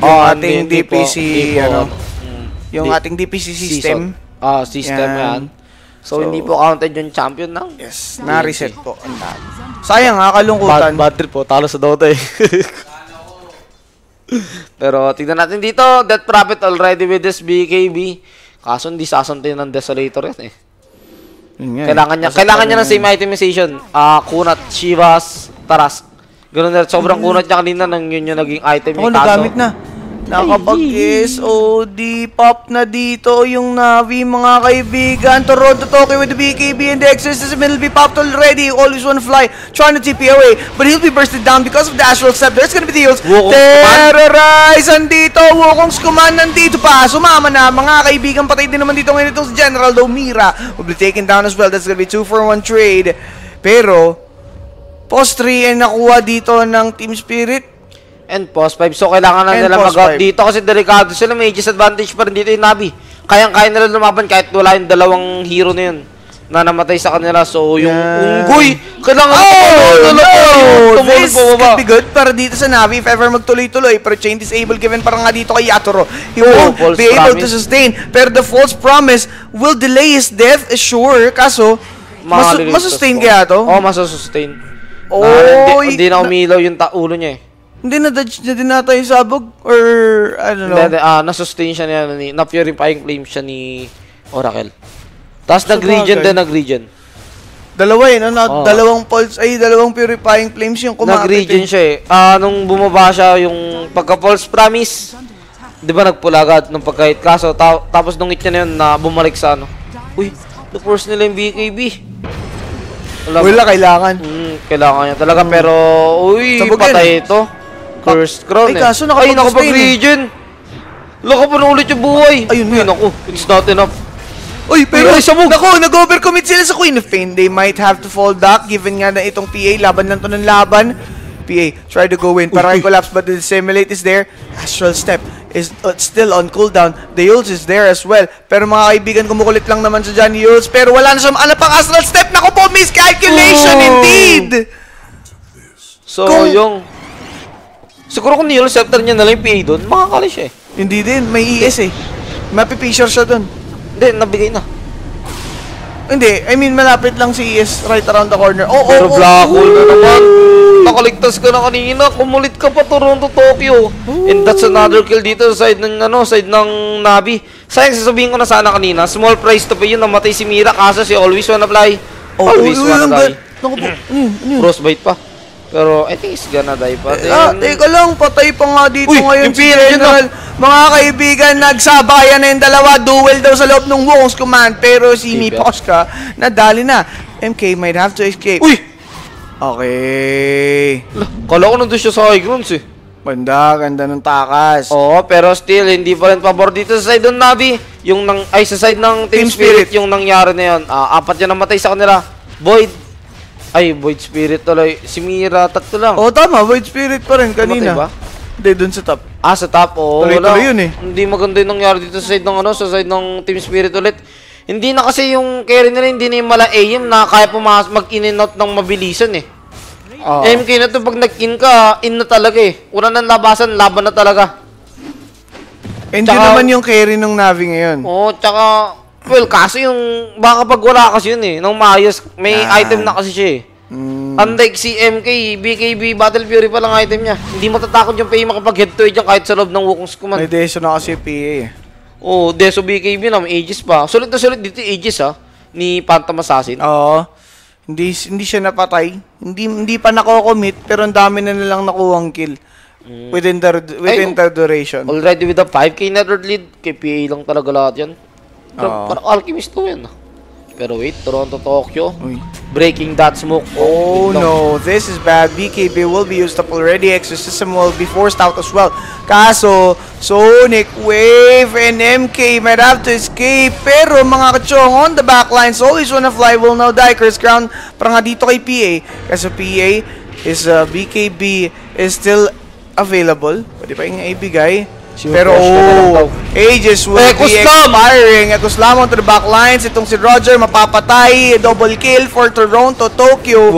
D: Yung
E: Ah,
D: ating
E: po-
D: DPC,
E: po,
D: ano,
E: mm,
D: yung ating DPC system.
E: Ah, system
D: Yan.
E: yan. So,
D: So-
E: hindi po counted yung champion ng
D: Yes, na-reset po. Ang dami. Sayang ha, kalungkutan.
E: bad, bad trip po. Talo sa Dota eh. Pero tignan natin dito. Death Prophet already with this BKB. Kaso hindi sasantin ng Desolator yan eh.
D: Eh.
E: Kailangan niya, kailangan niya ng same itemization. Ah, kunat, Shivas, Tarask. Ganun na, sobrang kunat niya kanina nang yun yung naging item
D: Ako, nagamit na. Nakapag-SOD pop na dito yung Navi, mga kaibigan. Toronto, Tokyo with the BKB and the Exorcist will be popped already. Always wanna fly, trying to TP away. But he'll be bursted down because of the Astral Step. There's gonna be the heals. Terrorize! Andito! Wukong's command nandito pa. Sumama na. Mga kaibigan, patay din naman dito ngayon itong si General Domira. Will be taken down as well. That's gonna be 2 for 1 trade. Pero, post 3 ay nakuha dito ng Team Spirit.
E: And post 5. So, kailangan na
D: And
E: nila mag-out dito kasi delikado sila. May disadvantage pa rin dito yung Navi. Kayang-kaya nila lumaban kahit wala yung dalawang hero na yun na namatay sa kanila. So, yung
D: Yeah.
E: unggoy, kailangan
D: Oh, no!
E: tumulong
D: This
E: pababa.
D: could be good para dito sa Navi if ever magtuloy-tuloy. Pero chain disable given para nga dito kay Yatoro. He
E: Oh,
D: won't be able to
E: promise.
D: sustain. Pero the false promise will delay his death, sure. Kaso, masu- masustain
E: po.
D: kaya to?
E: Oo, oh, masustain.
D: Oy!
E: Oh, hindi, hindi na umilaw yung ulo niya eh.
D: Hindi na-dodge na din nata yung sabog? Or, I don't know.
E: Hindi, ah, nasustain siya niya, ni, na-purifying flame siya ni Oracle. Tapos nag-regen
D: Sabagay.
E: din, nag-regen.
D: Dalawa eh, no? Na,
E: Oo.
D: Dalawang pulse, ay, dalawang purifying flames yung kumapit.
E: Nag-regen
D: eh.
E: siya eh. Ah, nung bumaba siya yung pagka-false promise, di ba nagpula agad nung pagka-hit kaso, ta- tapos nung hit niya na yun, na bumalik sa ano. Uy, na-force nila yung BKB. Wala,
D: Wala, kailangan.
E: Hmm, kailangan niya talaga, pero, uy,
D: Sabog
E: patay
D: yan.
E: ito. Cursed crown
D: Ay,
E: eh.
D: kaso
E: Ay,
D: nakapag-sustain
E: nakapag-regen. Laka pa na ulit yung buhay.
D: Ayun
E: Ay,
D: nga.
E: naku, it's not enough.
D: Uy, pero
E: Ay, sabog!
D: Nako, nag-overcommit sila sa Queen of Pain. They might have to fall back given nga na itong PA, laban lang to ng laban. PA, try to go in. Para collapse but the Dissimulate is there. Astral Step is uh, still on cooldown. The Yules is there as well. Pero mga kaibigan, kumukulit lang naman sa Johnny Yules. Pero wala na siyang ano pang Astral Step. Nako po, miscalculation
E: Oh!
D: indeed!
E: So,
D: Kung-
E: yung... Siguro kung nilo scepter niya na lang yung PA doon, makakali siya eh.
D: Hindi din, may ES eh. Mapipisure siya dun.
E: Hindi, nabigay na.
D: Hindi, I mean, malapit lang si ES right around the corner. Oh,
E: Pero
D: oh, oh,
E: black hole na
D: oh.
E: naman. Nakaligtas ka na kanina. Kumulit ka pa Toronto, Tokyo. And that's another kill dito sa side ng ano, side ng Navi. Sayang sasabihin ko na sana kanina, small price to pay yun. Namatay si Mira kaso si Always Wanna Fly.
D: Oh,
E: Always
D: oh,
E: Wanna
D: oh,
E: Die.
D: Naku po, ano ano yun?
E: Frostbite pa. Pero I think it's gonna die pa.
D: Ah,
E: Then-
D: teka lang, patay pa nga dito
E: Uy,
D: ngayon si General. Mga kaibigan, nagsabayan na yung dalawa, duel daw sa loob ng Wukong's command, pero si Mi. Posca, nadali na. MK might have to escape.
E: Uy!
D: Okay.
E: Kala ko nandun siya sa high grounds eh.
D: Banda, ganda ng takas.
E: Oo, pero still, hindi pa rin pabor dito sa side ng Navi. Yung nang, ay, sa side ng Team,
D: Team
E: Spirit,
D: Spirit.
E: yung nangyari na yun. Ah, apat yan namatay sa kanila. Void. Ay, Void Spirit tuloy. Si Mira, tatlo lang.
D: Oh, tama, Void Spirit pa rin kanina.
E: Tumatay ba?
D: Hindi, dun sa top.
E: Ah, sa top, oo.
D: Tuloy-tuloy yun eh.
E: Hindi maganda yung nangyari dito sa side ng ano, sa side ng Team Spirit ulit. Hindi na kasi yung carry nila, hindi na yung mala aim na kaya pumas mag-in and out ng mabilisan eh.
D: Oo.
E: MK na to pag nag-in ka, in na talaga eh. Una nang labasan, laban na talaga.
D: Hindi
E: Tsaka-
D: naman yung carry ng Navi ngayon.
E: Oo, tsaka, well, kaso yung, baka pag wala kasi yun eh, nang maayos, may
D: Ah.
E: item na kasi siya eh.
D: Mm,
E: Unlike si MK, BKB, Battle Fury pa lang item niya. Hindi matatakot yung PA makapag head to head yan kahit sa loob ng Wukong's Command.
D: may deso na kasi PA eh.
E: Oo, oh, Deso BKB na, may Aegis pa. Sulit na sulit dito yung Aegis ha, ni Phantom Assassin.
D: Oo. Hindi hindi siya napatay. Hindi hindi pa nako-commit pero ang dami na nilang nakuhang kill within the within.
E: Ay,
D: the duration.
E: Already with a 5k net worth lead, kay PA lang talaga lahat yan. Pero,
D: Oo.
E: Parang Alchemist to ah. Pero wait, Toronto, Tokyo.
D: Uy.
E: Breaking that smoke.
D: Oh
E: lang.
D: no, this is bad. BKB will be used up already. Exorcism will be forced out as well. Kaso, Sonic Wave and MK might have to escape. Pero mga kachong on the backlines, always wanna fly will now die. Curse Crown para nga dito kay PA. Kasi PA is uh, BKB is still available. Pwede pa yung ibigay.
E: Si
D: Pero oh, Aegis will be
E: Ekoslam!
D: expiring. Ekoslam onto the backlines. Itong si Roger mapapatay. Double kill for Toronto, Tokyo.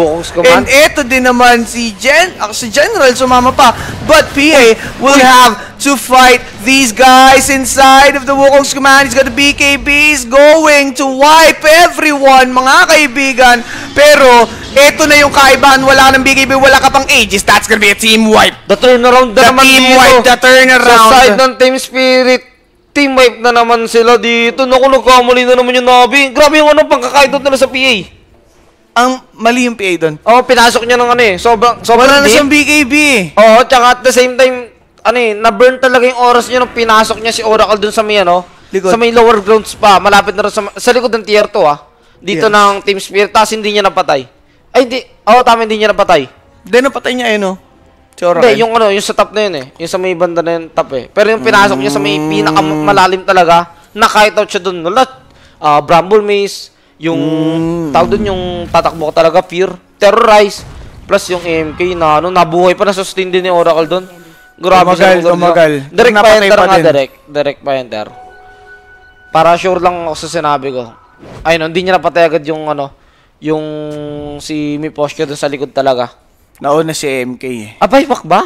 D: And eto din naman si Gen, ah, si General sumama pa. But PA will have to fight these guys inside of the Wukong's command. He's got the BKBs going to wipe everyone, mga kaibigan. Pero eto na yung kaibahan. Wala ka ng BKB, wala ka pang Aegis. That's gonna be a team wipe.
E: The turnaround
D: The
E: na naman
D: team
E: dito.
D: wipe, the turnaround.
E: Sa side ng Team Spirit, team wipe na naman sila dito. Naku, nagkamali na naman yung Navi. Grabe yung ano, pangkakaidot nila sa PA.
D: Ang mali yung PA doon.
E: Oo, pinasok niya ng ano eh. Sobrang, sobrang
D: Wala na siyang BKB.
E: Oo, tsaka at the same time, ano eh, na-burn talaga yung oras niya nung pinasok niya si Oracle dun sa may ano,
D: Likod.
E: sa may lower grounds pa, malapit na rin sa, sa likod ng tier 2 ah. Dito
D: Yes.
E: ng Team Spirit, tapos hindi niya napatay. Ay, hindi. Oo, tama, hindi niya napatay.
D: Then napatay niya yun, no? Si Oracle.
E: Hindi, yung ano, yung sa top na yun eh. Yung sa may banda na yun, top eh. Pero yung pinasok niya sa may
D: Mm.
E: pinakamalalim talaga, na-kite out siya dun. Wala, ah, Bramble Maze, yung,
D: Mm.
E: tawag dun yung tatakbo ka talaga, Fear, Terrorize, plus yung AMK na ano, nabuhay pa na sustain din ni Oracle dun. Grabe
D: Tumagal,
E: siya.
D: tumagal.
E: Direct
D: Napatay
E: pa enter nga, direct. Direct pa enter. Para sure lang ako sa sinabi ko. Ayun, hindi niya napatay agad yung ano, yung si Miposhka dun sa likod talaga.
D: Nauna si MK eh.
E: Ah, buyback ba?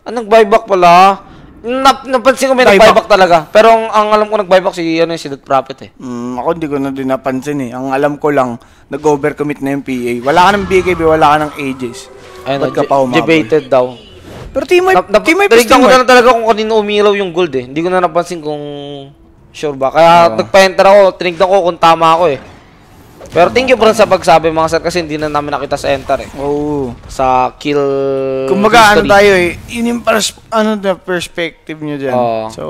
E: Ah, nag-buyback pala. Nap napansin ko may
D: Buyback.
E: nag-buyback talaga. Pero ang, ang alam ko nag-buyback si ano si Dot Prophet eh.
D: Mm, ako hindi ko na din napansin eh. Ang alam ko lang, nag-overcommit na yung PA. Wala ka ng BKB, wala ka ng Aegis.
E: Ayun,
D: Ba't ka pa umabol?
E: debated daw.
D: Pero team wipe,
E: na,
D: team wipe is
E: tinignan
D: team
E: ko na
D: wipe.
E: lang talaga kung kanino umilaw yung gold eh. Hindi ko na napansin kung sure ba. Kaya nagpa-enter ako, tinignan ko kung tama ako eh. Pero thank you bro sa pagsabi mga sir kasi hindi na namin nakita sa enter eh.
D: Oo.
E: Sa kill
D: Kumbaga ano
E: history.
D: tayo eh, yun yung pers- ano na perspective nyo dyan.
E: Oo.
D: So,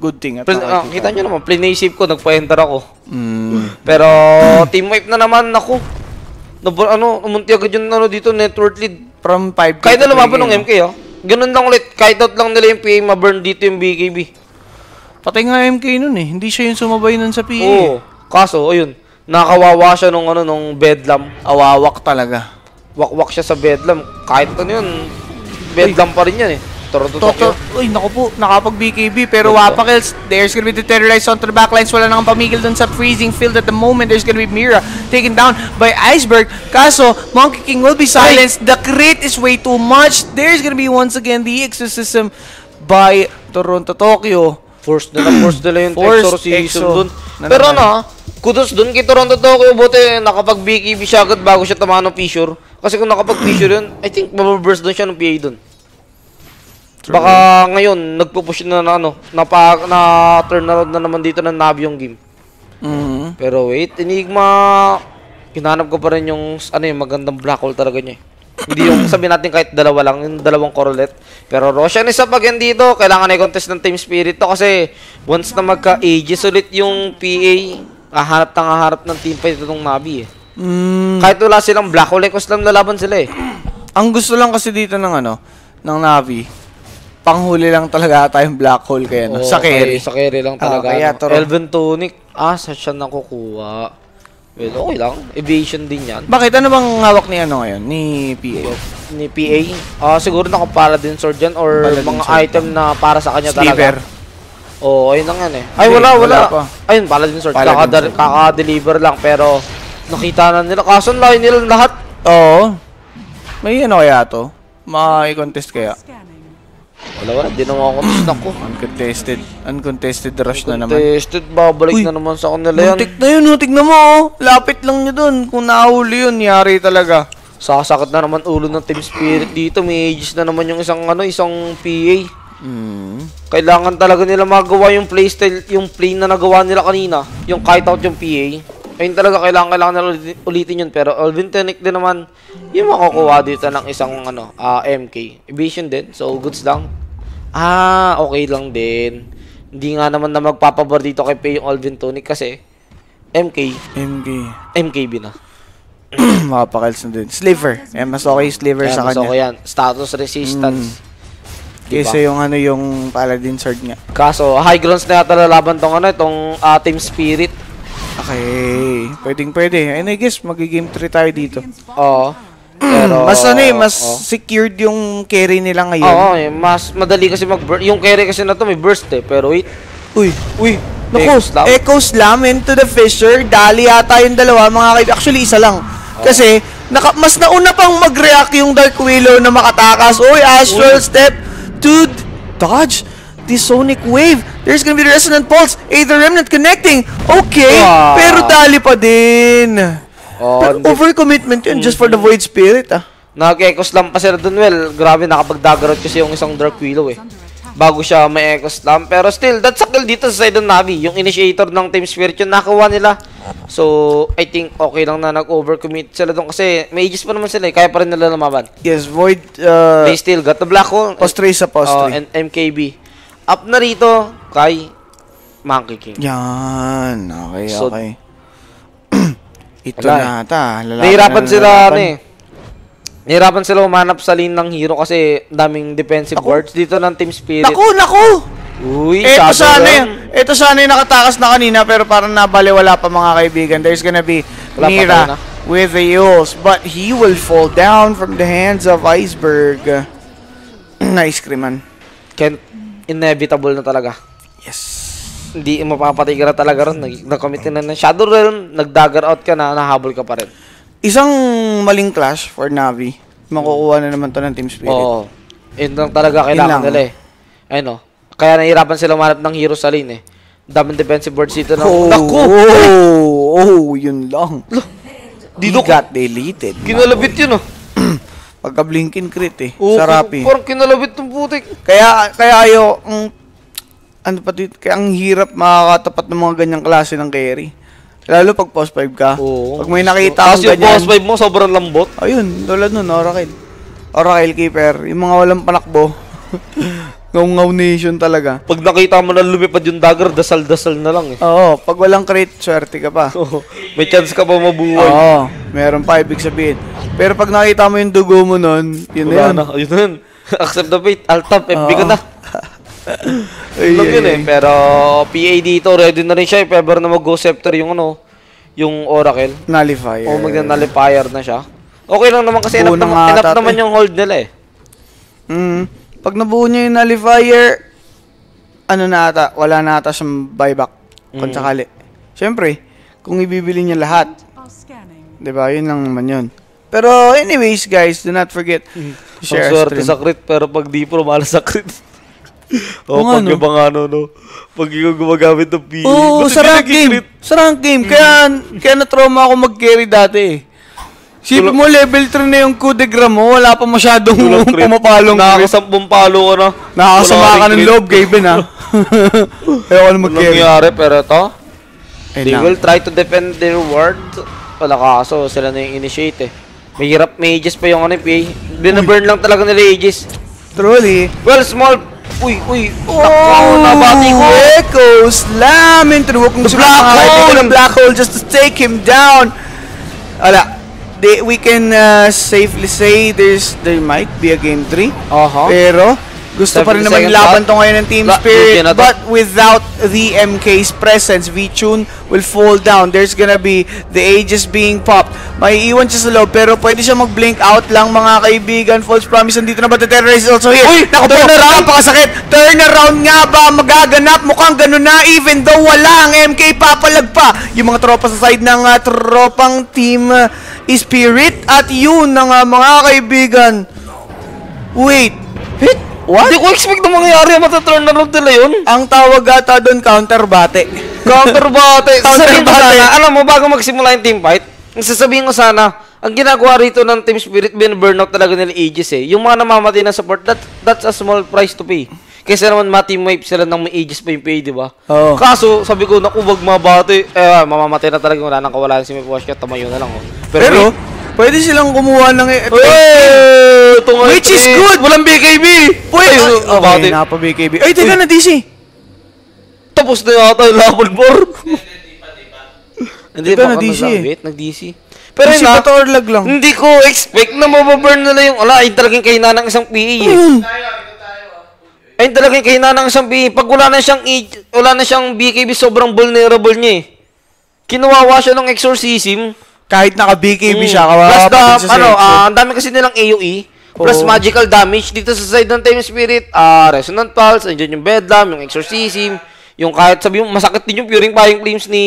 D: good thing. At
E: Pl- ah, kita nyo naman, save ko, nagpa-enter ako.
D: Mm.
E: Pero team wipe na naman ako. Nab- ano, umunti agad yung ano dito, network lead.
D: From 5
E: Kahit na lumaban ng MK, oh. Ganun lang ulit. Kahit out lang nila yung PA, ma-burn dito yung BKB.
D: Patay nga MK nun eh. Hindi siya yung sumabay nun sa PA.
E: Oo. Kaso, ayun. Nakawawa siya nung ano, nung bedlam.
D: Awawak talaga.
E: Wakwak siya sa bedlam. Kahit ano yun, bedlam pa rin yan eh. Toronto,
D: Toto,
E: Tokyo.
D: uy, naku po, nakapag BKB, pero. Wapa kills. There's gonna be the terrorized onto the backlines. Wala nang pamigil dun sa freezing field at the moment. There's gonna be Mira taken down by Iceberg. Kaso, Monkey King will be silenced. The crit is way too much. There's gonna be once again the exorcism by Toronto, Tokyo.
E: Force nila, force nila yung
D: Forced
E: exorcism
D: exo
E: dun. Pero ano, kudos dun kay Toronto Tokyo. Buti nakapag BKB siya agad bago siya tamaan ng fissure. Kasi kung nakapag fissure yun, I think mababurst dun siya ng PA dun. Baka ngayon, nagpo-push na na ano, na, pa, na turn around na naman dito ng Navi yung game.
D: Mhm.
E: Pero wait, Enigma, hinanap ko pa rin yung, ano yung magandang black hole talaga niya eh. Hindi yung sabihin natin kahit dalawa lang, yung dalawang correlate. Pero Roshan isa pag yan dito, kailangan i-contest ng Team Spirit to kasi once na magka-ages ulit yung PA, hahanap na haharap ng team fight itong Navi eh.
D: Mm,
E: Kahit wala silang black hole, ekos lang lalaban sila eh.
D: ang gusto lang kasi dito ng ano, ng Navi, panghuli lang talaga ata yung black hole kaya no?
E: Oo,
D: sa carry.
E: Sa carry lang talaga.
D: kaya
E: ano.
D: Toron-
E: Elven Tunic, ah, sa siya nakukuha. Well, okay lang. Evasion din yan.
D: Bakit? Ano bang hawak ni ano ngayon? Ni PA?
E: ni PA. Ah, siguro naka Paladin Sword dyan or
D: Paladin
E: mga
D: Sword.
E: item na para sa kanya
D: Sliver.
E: talaga. Oo, oh, ayun lang yan eh. Ay,
D: Hindi,
E: wala, wala.
D: wala pa.
E: Ayun, Paladin Sword.
D: Paladin
E: Kakadar-
D: Sword.
E: Kaka-deliver lang, pero nakita na nila. Kaso layo nila lahat.
D: Oo. May ano kaya to? Ma-contest kaya?
A: Scanning.
E: Wala wala, di naman ako ako.
D: Uncontested. Uncontested rush na naman.
E: Contested, babalik
D: Uy,
E: na naman sa kanila yan.
D: Muntik na yun, oh. tignan mo oh. Lapit lang niya dun. Kung nahuli yun, yari talaga.
E: Sasakit na naman ulo ng Team Spirit dito. May ages na naman yung isang ano, isang PA.
D: Hmm.
E: Kailangan talaga nila magawa yung playstyle, yung play na nagawa nila kanina. Yung kite out yung PA. Ayun talaga kailangan, kailangan nila ulitin, yun. Pero Alvin Tenic din naman, yung makukuha dito ng isang ano, ah, MK. Evasion din. So, goods lang. Ah, okay lang din. Hindi nga naman na magpapabor dito kay Pay yung Alvin Tonic kasi MK,
D: MG.
E: MKB na.
D: Makapakils na din. Sliver. Eh, mas okay yung sliver
E: Kaya
D: sa
E: mas
D: kanya.
E: okay yan. Status resistance.
D: Kaysa yung ano yung paladin sword nga.
E: Kaso, high grounds na yata lalaban tong ano, itong ah, Team Spirit.
D: Okay. Pwedeng pwede. And I guess magigame 3 tayo dito.
E: Oo. Pero,
D: mas ano eh, mas
E: oo.
D: secured yung carry nila ngayon.
E: Oo, eh, mas madali kasi mag burst Yung carry kasi na to may burst eh. Pero wait,
D: Uy, uy. Naku,
E: Echo slam.
D: Echo slam into the fissure. Dali yata yung dalawa, mga kaibigan. Actually, isa lang. Kasi, naka, mas nauna pang mag-react yung Dark Willow na makatakas. Uy, Astral Step. Dude, dodge. The Sonic Wave. There's gonna be the Resonant Pulse. Aether Remnant connecting. Okay,
E: Wow.
D: pero dali pa din.
E: oh,
D: Pero overcommitment yun just for the Void Spirit, ah.
E: nag-echo slam pa sila dun, well, grabe nakapag-dagger out kasi yung isang Dark Willow eh. Bago siya may echo slam. Pero still, that's a kill dito sa side ng Navi. Yung initiator ng Team Spirit yun, nakuha nila. So, I think okay lang na nag-overcommit sila dun kasi may aegis pa naman sila eh. Kaya pa rin nila lumaban.
D: Yes, Void, uh,
E: They still got the black hole.
D: post 3 sa post
E: Oh,
D: 3.
E: and MKB. Up na rito kay Monkey King.
D: Yan, okay,
E: So,
D: okay. Ito
E: wala eh.
D: na ata. lalaban
E: Nahirapan
D: na
E: sila ano eh. Nahirapan sila umanap sa lane ng hero kasi daming defensive
D: Naku.
E: wards dito ng Team Spirit.
D: Naku, naku!
E: Uy,
D: Ito sana yung, ito sana yung nakatakas na kanina pero parang nabaliwala pa mga kaibigan. There's gonna be
E: Wala
D: Mira with the Eels, but he will fall down from the hands of Iceberg. nice kriman.
E: Can inevitable na talaga.
D: Yes.
E: Hindi mapapatay ka na talaga ron. Nag- Nag-commit na ng Shadow Realm, nag-dagger out ka na, nahabol ka pa rin.
D: Isang maling clash for Navi. Makukuha na naman to ng Team Spirit.
E: Oo. Yun lang talaga kailangan
D: lang.
E: nila eh. Ayun o. Kaya nahihirapan sila umanap ng hero sa lane eh. Daming defensive wards dito na.
D: Oh,
E: Naku!
D: oh, oh, yun lang.
E: Dito
D: He got deleted.
E: Kinalabit yun oh.
D: Pagka blinkin crit eh.
E: Oo,
D: Sarap eh.
E: Parang kinalabit ng putik.
D: Kaya, kaya ayo, ang, ano pa dito, kaya ang hirap makakatapat ng mga ganyang klase ng carry. Lalo pag post 5 ka.
E: Oo.
D: Pag may nakita
E: Tapos
D: kang
E: yung
D: ganyan.
E: boss vibe mo, sobrang lambot.
D: Ayun, tulad nun, Oracle. Oracle Keeper. Yung mga walang panakbo. Ngaw-ngaw nation talaga.
E: Pag nakita mo na lumipad yung dagger, dasal-dasal na lang eh.
D: Oo, pag walang crit, swerte ka pa.
E: Oo. May chance ka pa mabuhay.
D: Oo, meron pa ibig sabihin. Pero pag nakita mo yung dugo mo nun, yun
E: Wala
D: na yun.
E: na. Na yun. Accept the fate. Altap, FB ka
D: Oo.
E: na.
D: Ay,
E: Lang
D: ay,
E: yun eh. Pero PA dito, ready na rin siya if ever na mag-go scepter yung ano, yung Oracle.
D: Nullifier.
E: O magna-nullifier na siya. Okay lang naman kasi enough,
D: Unang
E: naman, enough
D: ata
E: naman
D: eh.
E: yung hold nila eh.
D: Mm. Pag nabuo niya yung nullifier, ano na ata, wala na ata siyang buyback kung
E: Mm.
D: sakali. Siyempre, kung ibibili niya lahat, ba? Yun lang naman yun. Pero anyways, guys, do not forget
E: Ang
D: share our
E: swerte sa crit, pero pag di pro, malas sa crit. o,
D: nga,
E: pag
D: no?
E: yung mga ano, no? Pag ikaw gumagamit ng PA.
D: Oo,
E: ba't
D: sa rank game. Sa rank game. Kaya, kaya na-trauma ako mag-carry dati eh. Sipin mo, level 3 na yung coup de grace mo, wala pa masyadong pumapalong.
E: Nakakasampung palo ka na.
D: Nakakasama ka ng loob, Gaben ha. Ayaw ko na mag-carry.
E: nangyari, pero to,
D: Ayun
E: they will try to defend their ward. Wala kaso, sila na yung initiate eh. May hirap, may pa yung ano, PA. Binaburn lang talaga nila ages.
D: Truly.
E: Well, small. Uy, uy.
D: Oh,
E: nabati ko.
D: Echo slam into the walking
E: The black hole!
D: The black hole just to take him down. Ala, they, we can uh, safely say there's there might be a game 3.
E: Aha.
D: Pero Gusto pa rin
E: 70
D: naman laban to ngayon ng Team Spirit.
E: to.
D: But without the MK's presence, V-Tune will fall down. There's gonna be the Aegis being popped. May iwan siya sa loob, pero pwede siya mag-blink out lang mga kaibigan. False promise, nandito na ba the terrorist is also here?
E: Uy!
D: Naku po,
E: Turn around!
D: napakasakit. Turn around nga ba magaganap? Mukhang ganun na, even though wala ang MK papalag pa. Yung mga tropa sa side ng ah, tropang Team ah, Spirit. At yun na nga mga kaibigan. Wait. Hit? What?
E: Hindi ko expect na mangyayari ang mataturn around nila yun.
D: Ang tawag ata doon counter bate.
E: Counter bate.
D: Counter
E: Sasabihin ko sana, alam mo, bago magsimula yung team fight, sasabihin ko sana, ang ginagawa rito ng Team Spirit, bin burnout talaga nila Aegis eh. Yung mga namamatay na support, that, that's a small price to pay. Kaysa naman ma-team wipe sila ng may Aegis pa yung pay, di ba?
D: Oo.
E: Kaso, sabi ko, naku, wag mabate. Eh, mamamatay na talaga, wala nang kawalan si May Washka, tamayo na lang. Oh.
D: Pero, pwede silang kumuha ng... e-
E: Hey! Ito nga,
D: Which is
E: eh.
D: good!
E: Walang BKB!
D: Pwede!
E: Ay, oh,
D: okay,
E: bate.
D: napa BKB. Ay, teka na, DC!
E: Tapos na yata yung level 4. Hindi pa
D: na, DC
E: nag-wait, nag-DC. Pero
D: DC
E: yun na,
D: ba to or lag lang?
E: hindi ko expect na mababurn nila yung, ala, ayun talagang kaina ng isang PE eh.
D: Ayun.
E: Ayun talagang kaina ng isang PE. Pag wala na siyang, E- wala na siyang BKB, sobrang vulnerable niya eh. Kinuwawa siya ng exorcism.
D: Kahit naka-BKB siya,
E: Plus
D: kawawa
E: the,
D: din siya sa
E: ano, ah, ang dami kasi nilang AoE. Plus
D: Oo.
E: magical damage dito sa side ng Time Spirit. ah Resonant Pulse, andyan yung Bedlam, yung Exorcism. Yung kahit sabi mo, masakit din yung Puring Flying Flames ni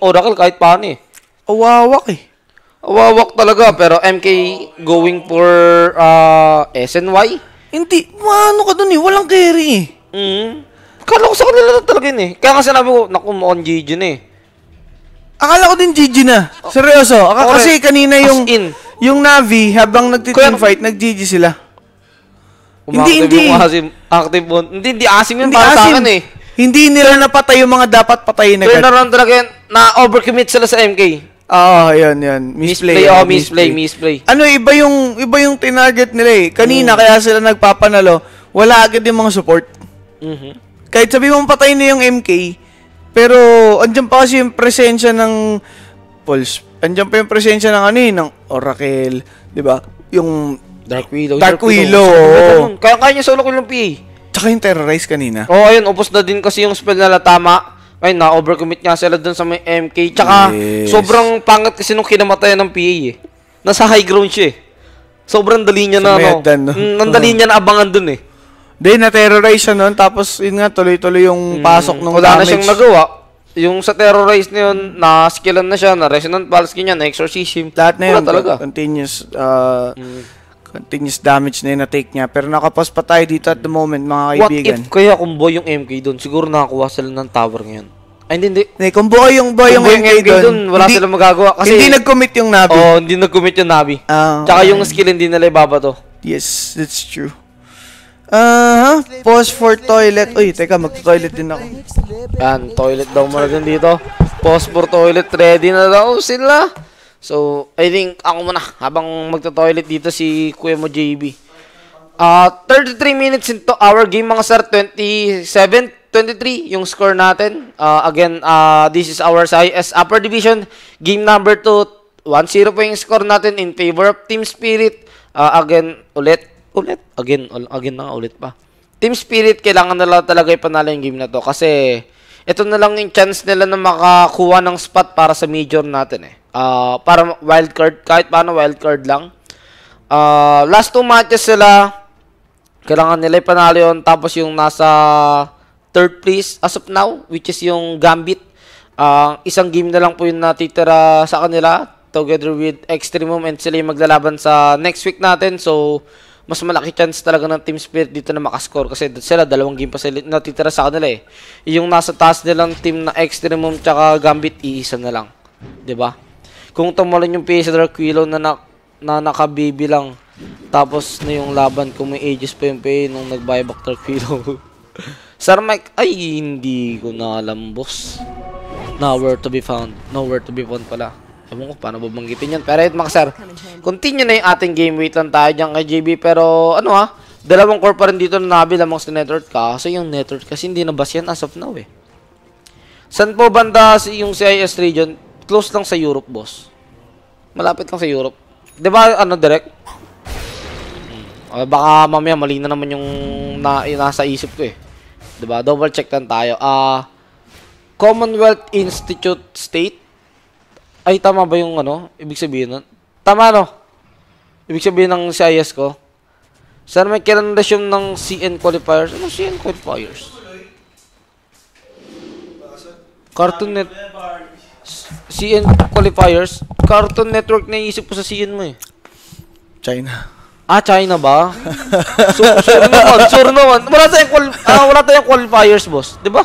E: Oracle kahit paano eh.
D: Awawak eh.
E: Wawak talaga, pero MK going for uh, SNY.
D: Hindi, ano ka dun eh, walang carry eh.
E: Mm. Kala ko sa kanila na talaga yun eh. Kaya nga sinabi ko, naku, on GG na eh.
D: Akala ko din GG na. Seryoso. Aka-
E: Correct.
D: kasi kanina
E: As
D: yung
E: in.
D: yung Navi habang nagti-team
E: Kuya-
D: fight, nag-GG sila. Hindi, hindi.
E: Yung asim, active bond. Hindi, hindi asim yun
D: Hindi
E: para sa
D: asim.
E: akin eh.
D: Hindi nila napatay yung mga dapat patayin
E: Turn
D: agad.
E: around talaga yan. Na-overcommit sila sa MK.
D: Oo, yun, yun. Misplay.
E: Misplay,
D: ah,
E: oh, misplay, misplay.
D: Ano, iba yung, iba yung tinarget nila eh. Kanina, kaya sila nagpapanalo, wala agad yung mga support.
E: Mhm.
D: Kahit sabi mo patay na yung MK, pero andyan pa kasi yung presensya ng Pulse. Andyan pa yung presensya ng ano eh, ng Oracle, di ba? Yung,
E: Dark Willow.
D: Dark Willow,
E: ko ganun. Kaya kaya niya solo kill ng PA.
D: tsaka yung Terrorize kanina.
E: Oo, oh, ayun, upos na din kasi yung spell nila tama. Ayun, na-overcommit nga sila dun sa may MK. Tsaka,
D: Yes.
E: sobrang pangat kasi nung kinamatayan ng PA eh. Nasa high ground siya eh. Sobrang dali niya na, ano.
D: medan, no?
E: Mm, ang dali niya na abangan dun eh.
D: Then, na-terrorize siya nun, tapos yun nga, tuloy-tuloy yung pasok ng
E: Mm, Wala na
D: damage.
E: siyang nagawa. Yung sa terrorize na yun, na-skillan na siya, na resonant pulse ganyan, na exorcism.
D: Lahat na
E: Wala
D: yun,
E: talaga.
D: continuous, uh,
E: Mm.
D: continuous damage na yun na-take niya. Pero nakapos pa tayo dito at the moment, mga
E: What
D: kaibigan.
E: if kaya kung boy yung MK doon, siguro nakakuha sila ng tower ngayon. Ay, hindi, hindi.
D: Hindi, kung buhay yung buhay yung
E: Kung
D: MK,
E: yung MK
D: doon,
E: dun, wala
D: hindi-
E: silang magagawa. Kasi,
D: hindi nag-commit yung Navi.
E: Oo, hindi nag-commit yung Navi.
D: Ah,
E: Tsaka
D: okay.
E: yung skill hindi nila ibabato.
D: Yes, that's true. Ah, pause for toilet. Uy, teka, magto-toilet din ako.
E: Yan, toilet daw muna din dito. Pause for toilet, ready na daw sila. So, I think ako muna habang magto-toilet dito si Kuya mo JB. Ah, 33 minutes into our game mga sir, 27 23 yung score natin. Ah, again, ah this is our SIS Upper Division game number 2. 1-0 po yung score natin in favor of Team Spirit. Ah, again, ulit, ulit, again, again na ulit pa. Team Spirit, kailangan nila talaga ipanalo yung game na to kasi ito na lang yung chance nila na makakuha ng spot para sa major natin eh. Ah, para wildcard, kahit paano wildcard lang. Ah, last two matches sila, kailangan nila ipanalo yun. Tapos yung nasa third place as of now, which is yung Gambit. Ah, isang game na lang po yung natitira sa kanila together with Extremum and sila yung maglalaban sa next week natin. So, mas malaki chance talaga ng Team Spirit dito na makascore kasi sila dalawang game pa sila natitira sa kanila eh. Yung nasa taas nilang team na Extremum tsaka Gambit, iisa na lang. 'Di ba? Kung tumalon yung PA sa Dark Willow na, na, na nakabibi lang, tapos na yung laban kung may ages pa yung PA nung nag-buyback Dark Willow. Sir Mike, ay hindi ko na alam boss. Nowhere to be found. Nowhere to be found pala. Ewan ko paano babanggitin yan. Pero ito mga sir, continue na yung ating game. Wait lang tayo dyan kay JB. Pero ano ha, dalawang core pa rin dito na nabil among sa network. Kaso yung network kasi hindi nabas yan as of now eh. San po banda yung CIS region? Close lang sa Europe, boss. Malapit lang sa Europe. 'Di ba ano direct? Hmm. Ah, baka mamaya mali na naman yung na, yung nasa isip ko eh. 'Di ba? Double check lang tayo. Ah Commonwealth Institute State. Ay tama ba yung ano? Ibig sabihin nun? Tama no? Ibig sabihin ng CIS ko. Saan may kirandasyong ng CN qualifiers? Ano CN qualifiers? Cartoon Net CN qualifiers? Cartoon Network na iisip ko sa CN mo eh.
D: China.
E: Ah, China ba? so, sorry naman, sorry naman. Wala tayong, qual- ah, wala tayong qualifiers, boss. Di ba?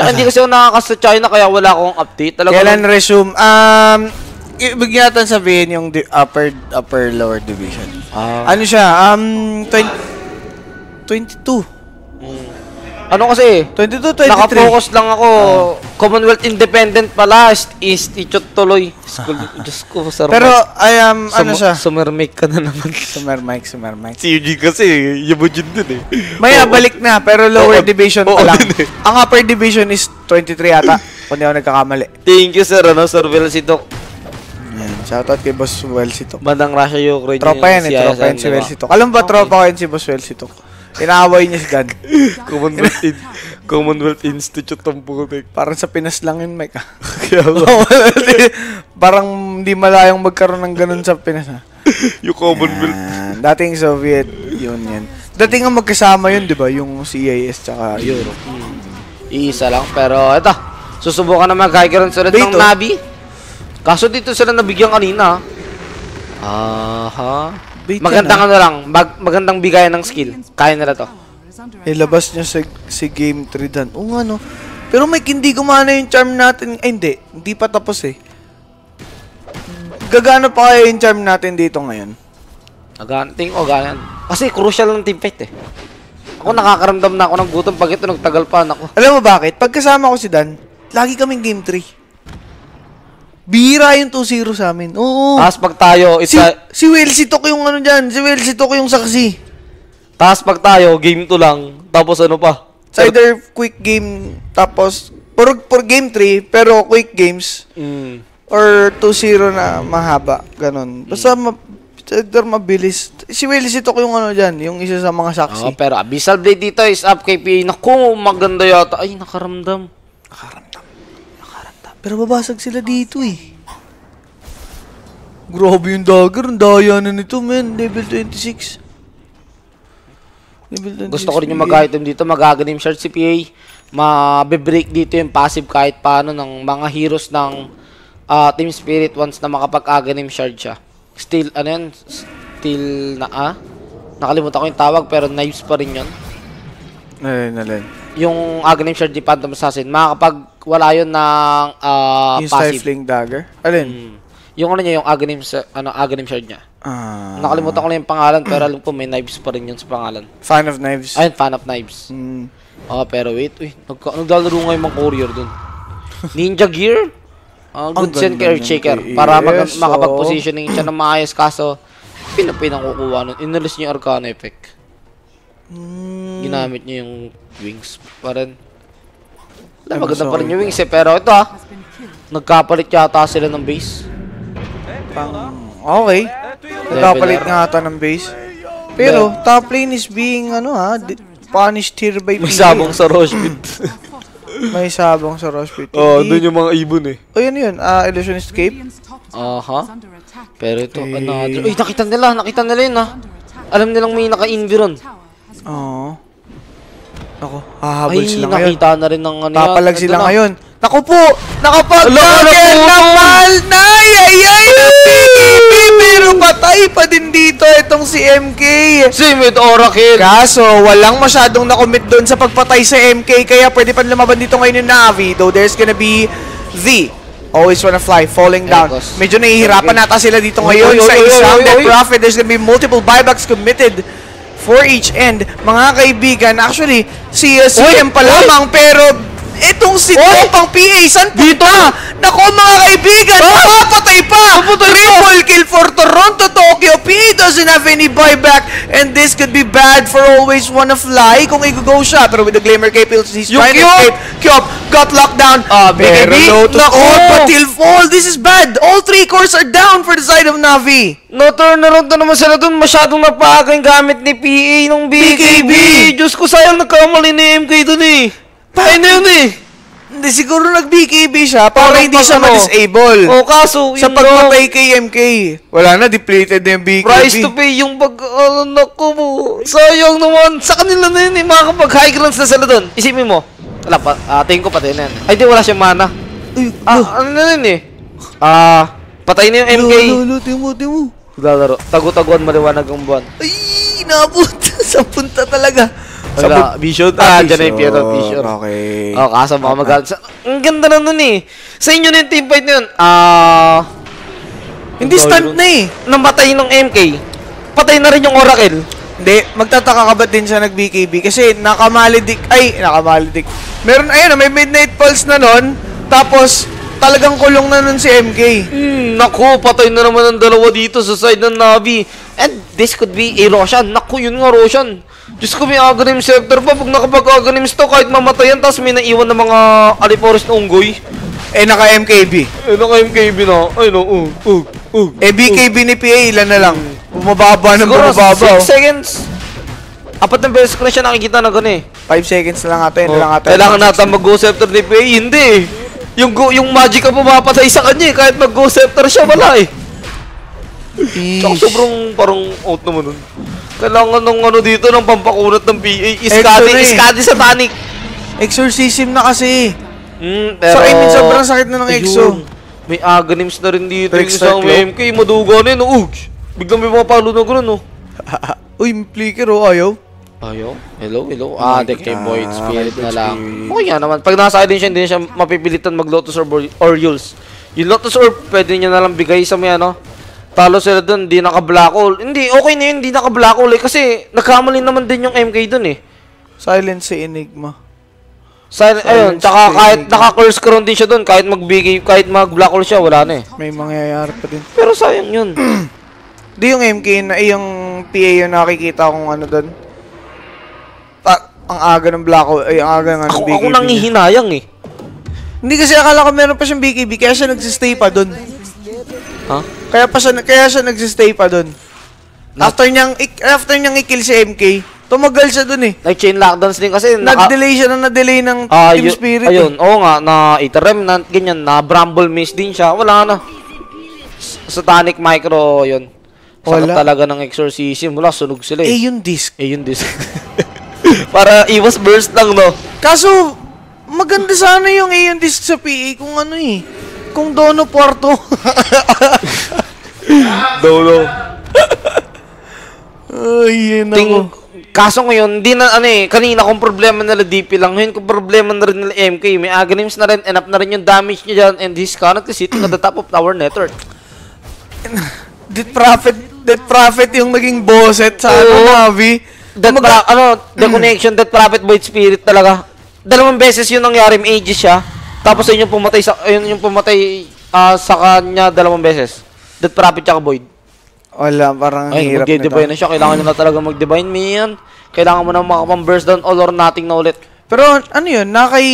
E: Tsaka hindi kasi ako nakakas sa China kaya wala akong update. Talaga
D: Kailan resume? Um, ibig natin sabihin yung di- upper upper lower division.
E: Ah.
D: Ano siya? Um, 20, 22.
E: Ano kasi,
D: 22, 23.
E: nakapokus lang ako. Commonwealth Independent pala, Institute tuloy. School, Diyos ko, sarap.
D: Pero, I am, ano siya?
E: Summer make ka na naman.
D: Summer mic.
E: si Eugene kasi, yabo dyan dun eh.
D: May balik na, pero lower
E: Oo,
D: division
E: oo
D: pa lang.
E: din eh.
D: Ang upper division is 23 ata, kung di ako nagkakamali.
E: Thank you, sir. Ano, Sir Velcito.
D: Yan, shoutout kay Boss Welsito.
E: Bandang Russia, Ukraine.
D: Tropa yan eh, tropa yan si
E: di ba?
D: Welsito. Alam ba tropa ko yan si Boss Welsito? Inaaway niya si God.
E: Commonwealth, In- Commonwealth Institute ang putik.
D: Parang sa Pinas lang yun, Mike. ah.
E: Kaya
D: Parang hindi malayang magkaroon ng ganun sa Pinas. Ha?
E: yung Commonwealth.
D: Yan, dating Soviet Union. Dating nga magkasama yun, di ba? Yung CIS tsaka Europe.
E: Iisa lang, pero eto. Susubukan na mag-hikaron sulit ng? Navi. Kaso dito sila nabigyan kanina. Aha.
D: Bait yan,
E: Magandang
D: ah.
E: ano lang, mag- magandang bigayan ng skill. Kaya nila to.
D: Ilabas niya si, si Game 3 dan. Oo nga, no? Pero may hindi gumana yung charm natin. Ay, hindi. Hindi pa tapos eh. Gagana pa kaya yung charm natin dito ngayon?
E: Agan, tingin ko ganyan. Kasi crucial ng team fight eh. Ako nakakaramdam na ako ng gutom pag ito nagtagal pa ako.
D: Alam mo bakit? Pagkasama ko si Dan, lagi kaming Game 3. Bira yung 2-0 sa amin. Oo.
E: Tapos pag tayo,
D: si,
E: isa,
D: si Welsi Tok yung ano dyan. Si Welsi Tok yung saksi.
E: tapos pag tayo, game 2 lang. Tapos ano pa?
D: It's either quick game, tapos, for, for game 3, pero quick games,
E: Mm.
D: or 2-0 na mahaba. Ganon. Basta, ma, it's either mabilis. Si Welsi Tok yung ano dyan, yung isa sa mga saksi.
E: Oh, pero Abyssal Blade dito is up kay PA. Naku, maganda yata. Ay, nakaramdam.
D: Nakaramdam. Pero babasag sila dito eh. Grabe yung dagger. Ang daya na nito, men. Level 26. Level 26.
E: Gusto ko rin yung mag-item dito, mag-aganim shard si PA. Mabe-break dito yung passive kahit paano ng mga heroes ng ah, Team Spirit once na makapag-aganim shard siya. Still, ano yun? Still na, ah? Nakalimutan ko yung tawag pero knives pa rin yun.
D: Alin, alin.
E: Yung aganim shard ni Phantom Assassin, makakapag wala yun ng ah,
D: yung
E: passive.
D: stifling dagger? Alin?
E: Mm. Yung ano niya, yung aganim, sa- ano, aganim shard niya.
D: Ah,
E: Nakalimutan ko lang yung pangalan pero alam ko may knives pa rin yun sa pangalan.
D: fan of knives.
E: Ayun, fan of knives.
D: Mm.
E: Ah, pero wait, uy, nagka, naglalaro nga yung mga courier dun. Ninja Gear? Ah, good send kay
D: ng
E: Shaker
D: KS,
E: para mag-
D: oh.
E: makapag-positioning siya ng maayos kaso pinapay nang kukuha nun. Inalis niya yung Arcana effect.
D: Mm.
E: Ginamit niya yung wings pa rin.
D: Ay,
E: maganda pa rin yung wings eh. Pero ito ah, nagkapalit yata sila ng base.
D: Pang, okay. Nagkapalit nga ata ng base. Pero, top lane is being, ano ha, di- punished here by
E: May sabong sa Roshpit.
D: May sabong sa Rospit.
E: oh, doon yung mga ibon eh.
D: Oh, yun yun. Ah, Illusionist Cape.
A: Radiant's top
E: Aha. Pero ito,
D: Eh.
E: another. Uy, nakita nila, nakita nila yun ah.
A: Under attack.
E: Alam nilang may naka-environ.
D: Oo. Ako, hahabol
E: Ay,
D: sila ngayon.
E: nakita na rin ng ano
D: Papalag sila
E: na.
D: ngayon. Naku po! Nakapag
E: Ala, ala,
D: Dagger
E: puto!
D: na mahal na! Ay, ay, ay! napipi! Pero patay pa din dito itong si MK.
E: Same with Oracle.
D: Kaso, walang masyadong nakomit doon sa pagpatay sa MK, kaya pwede pa lumaban dito ngayon yung Navi, though there's gonna be the Always wanna fly, falling down. Medyo nahihirapan nata sila dito ngayon sa isang. Prophet. There's gonna be multiple buybacks committed for each end. Mga kaibigan, actually, si uh, CM pa lamang, pero Itong si Topang PA, saan dito? Nako mga kaibigan, papatay pa! Triple kill for Toronto, Tokyo. PA doesn't have any buyback and this could be bad for always wanna fly kung i-go siya. Pero with the Glimmer Cape, he's
E: Yung
D: trying to escape. Kyop got locked down.
E: Ah, pero
D: BKB,
E: Lotus-
D: nako,
E: Oh!
D: patil fall. This is bad. All three cores are down for the side of Navi.
E: No turnaround na naman sila dun. Masyadong napaaga yung gamit ni PA nung BKB.
D: BKB.
E: Diyos ko, sayang nagkamali ni MK dun eh. Na yun eh.
D: Hindi, siguro nag-BKB siya para
E: Parang
D: hindi siya
E: ano.
D: ma-disable.
E: O kaso,
D: Sa pagpatay kay MK, wala na, depleted na yung BKB.
E: Price to pay yung pag... Oh, naku mo. Sayang naman. Sa kanila na yun eh. Mga kapag high grounds na sila dun. Isipin mo. Wala pa. Ah, tingin ko pati na yan. Ay, di wala siyang mana. Ah, ano na yun eh. Ah, patay na yung MK.
D: Lolo, timo, timo.
E: Lalaro. Tagu-taguan maliwanag ang buwan.
D: Ay, nabot. sa punta talaga.
E: Wala. Vision. Ah, dyan na yung Piero Vision.
D: Okay.
E: Oh, kaso baka magalit sa... Ang ganda na nun eh. Sa inyo na yung team fight na yun. Ah...
D: Hindi stunt na eh.
E: namatay ng MK. Patay na rin yung Oracle.
D: Hindi, magtataka ka ba't din siya nag-BKB? Kasi nakamalidik, ay, nakamalidik. Meron, ayun, may midnight pulse na nun, tapos talagang kulong na nun si MK.
E: Hmm, naku, patay na naman ang dalawa dito sa side ng Navi. And this could be a Roshan. Naku, yun nga Roshan. Diyos ko, may Aghanim Scepter pa. Pag nakapag-Aghanims to, kahit mamatayan, tapos may naiwan ng mga Aliforest na unggoy.
D: Eh, naka-MKB.
E: Eh, naka-MKB na. Ay, no, uh, uh, uh.
D: Eh, BKB ni PA, ilan na lang? Bumababa ng
E: Siguro,
D: bumababa.
E: 6 seconds. Apat na beses ko na siya nakikita na gano'n eh.
D: 5 seconds na lang ata, yun na lang ata.
E: Kailangan natin mag-go scepter ni PA. Hindi eh. Yung, go, yung magic ang pumapatay sa kanya eh. Kahit mag-go scepter siya, wala eh. Tsaka sobrang parang out naman nun. Kailangan ng ano dito ng pampakunat ng PA. Iskadi,
D: eh.
E: iskadi sa tanic.
D: Exorcism na kasi.
E: Mm,
D: So, I mean, sobrang sakit na ng
E: Ayun.
D: exo.
E: May aganims na rin dito yung
D: Trickster
E: isang
D: Claw.
E: MK. Maduga na yun. Ugh! Biglang may mga palo na gano'n, no?
D: Uy, flicker oh, ayaw.
E: Ayaw. Hello, hello.
D: Oh
E: ah,
D: my
E: deck kay. Void Spirit na lang.
D: Spirit.
E: Okay nga naman. Pag nasa din siya, hindi siya mapipilitan mag Lotus Orb or, or Yules. Yung Lotus Orb, pwede niya na lang bigay sa may ano. Talo sila dun, di naka-black hole. Hindi, okay na yun, di naka-black hole eh. Kasi nagkamali naman din yung MK dun eh.
D: Silence si Enigma.
E: Sa, ayun,
D: Silence
E: tsaka
D: si
E: kahit naka-curse crown din siya dun, kahit magbigay, kahit mag-black hole siya, wala na eh.
D: May mangyayari pa din.
E: Pero sayang yun.
D: Di yung MK na, eh, yung PA yung nakikita kong ano doon. Ta- ang aga ng Black Hole, ay ang aga ng ano,
E: ako,
D: BKB
E: ako nangihinayang eh.
D: Hindi kasi akala ko meron pa siyang BKB, kaya siya nagsistay pa doon.
E: Ha?
D: Kaya pa siya, kaya siya nagsistay pa doon. After niyang, after niyang i-kill si MK, tumagal siya doon eh.
E: Like chain lockdowns din kasi
D: Nag-delay siya na na-delay ng
E: Ah,
D: Team Spirit.
E: Ayun,
D: eh.
E: oo nga, na Iterem, na ganyan, na Bramble Maze din siya. Wala na. Satanic Micro, yun. Sakit
D: Wala.
E: talaga ng exorcism. Wala, sunog sila
D: Eh,
E: eh.
D: yung disc.
E: Eh, yun dis. Para iwas burst lang, no?
D: Kaso, maganda sana yung Aeon disc sa PA kung ano eh. Kung Dono Porto.
E: Dolo.
D: Ay, yun
E: Ting,
D: ako.
E: kaso ngayon, di na, ano eh, kanina kung problema nila DP lang, ngayon kung problema na rin nila MK, may Aghanims na rin, enough na rin yung damage niya dyan, and he's currently sitting at the top of our network.
D: Death Prophet, Death Prophet yung naging bosset sa ano. Navi.
E: That
D: Mag-
E: ano, the connection, that prophet void spirit talaga. Dalawang beses yun nangyari, may ages siya. Tapos ayun yung pumatay sa ayun yung pumatay ah, sa kanya dalawang beses. That prophet tsaka void.
D: Wala, parang ang
E: Ay,
D: hirap nito.
E: na siya. Kailangan niya na talaga mag-divine man. Kailangan mo na makapang-burst down all or nothing na ulit.
D: Pero ano yun, nakay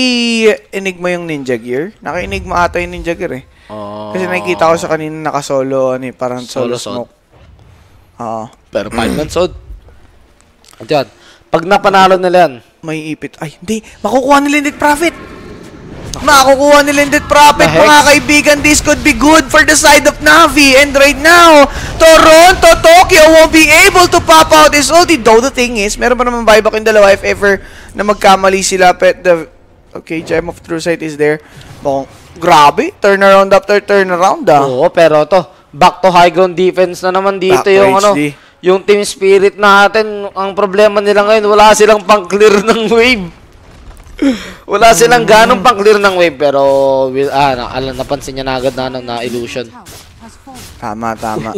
D: Enigma yung Ninja Gear? Nakay Enigma ata yung Ninja Gear eh. Kasi nakikita ko sa kanina nakasolo, ano eh, parang solo,
E: Solo
D: smoke. Oo.
E: Pero 5 months old. At yan. Pag napanalo nila yan,
D: May ipit. Ay, hindi. Makukuha nila yung Death Prophet. Makukuha yung Death Prophet, mga kaibigan. This could be good for the side of Navi. And right now, Toronto, Tokyo won't be able to pop out his ulti. Though the thing is, meron pa naman buyback yung dalawa if ever na magkamali sila. Pet the... Okay, Gem of True Sight is there. Mukhang, grabe. Turnaround after turnaround ah.
E: Oo, pero to, back to high ground defense na naman dito
D: Back
E: yung ano, yung team spirit natin, ang problema nila ngayon, wala silang pang-clear ng wave. Wala silang ganong pang-clear ng wave, pero will, ah, na, alam, napansin niya na agad na, ano, na illusion.
D: Tama, tama.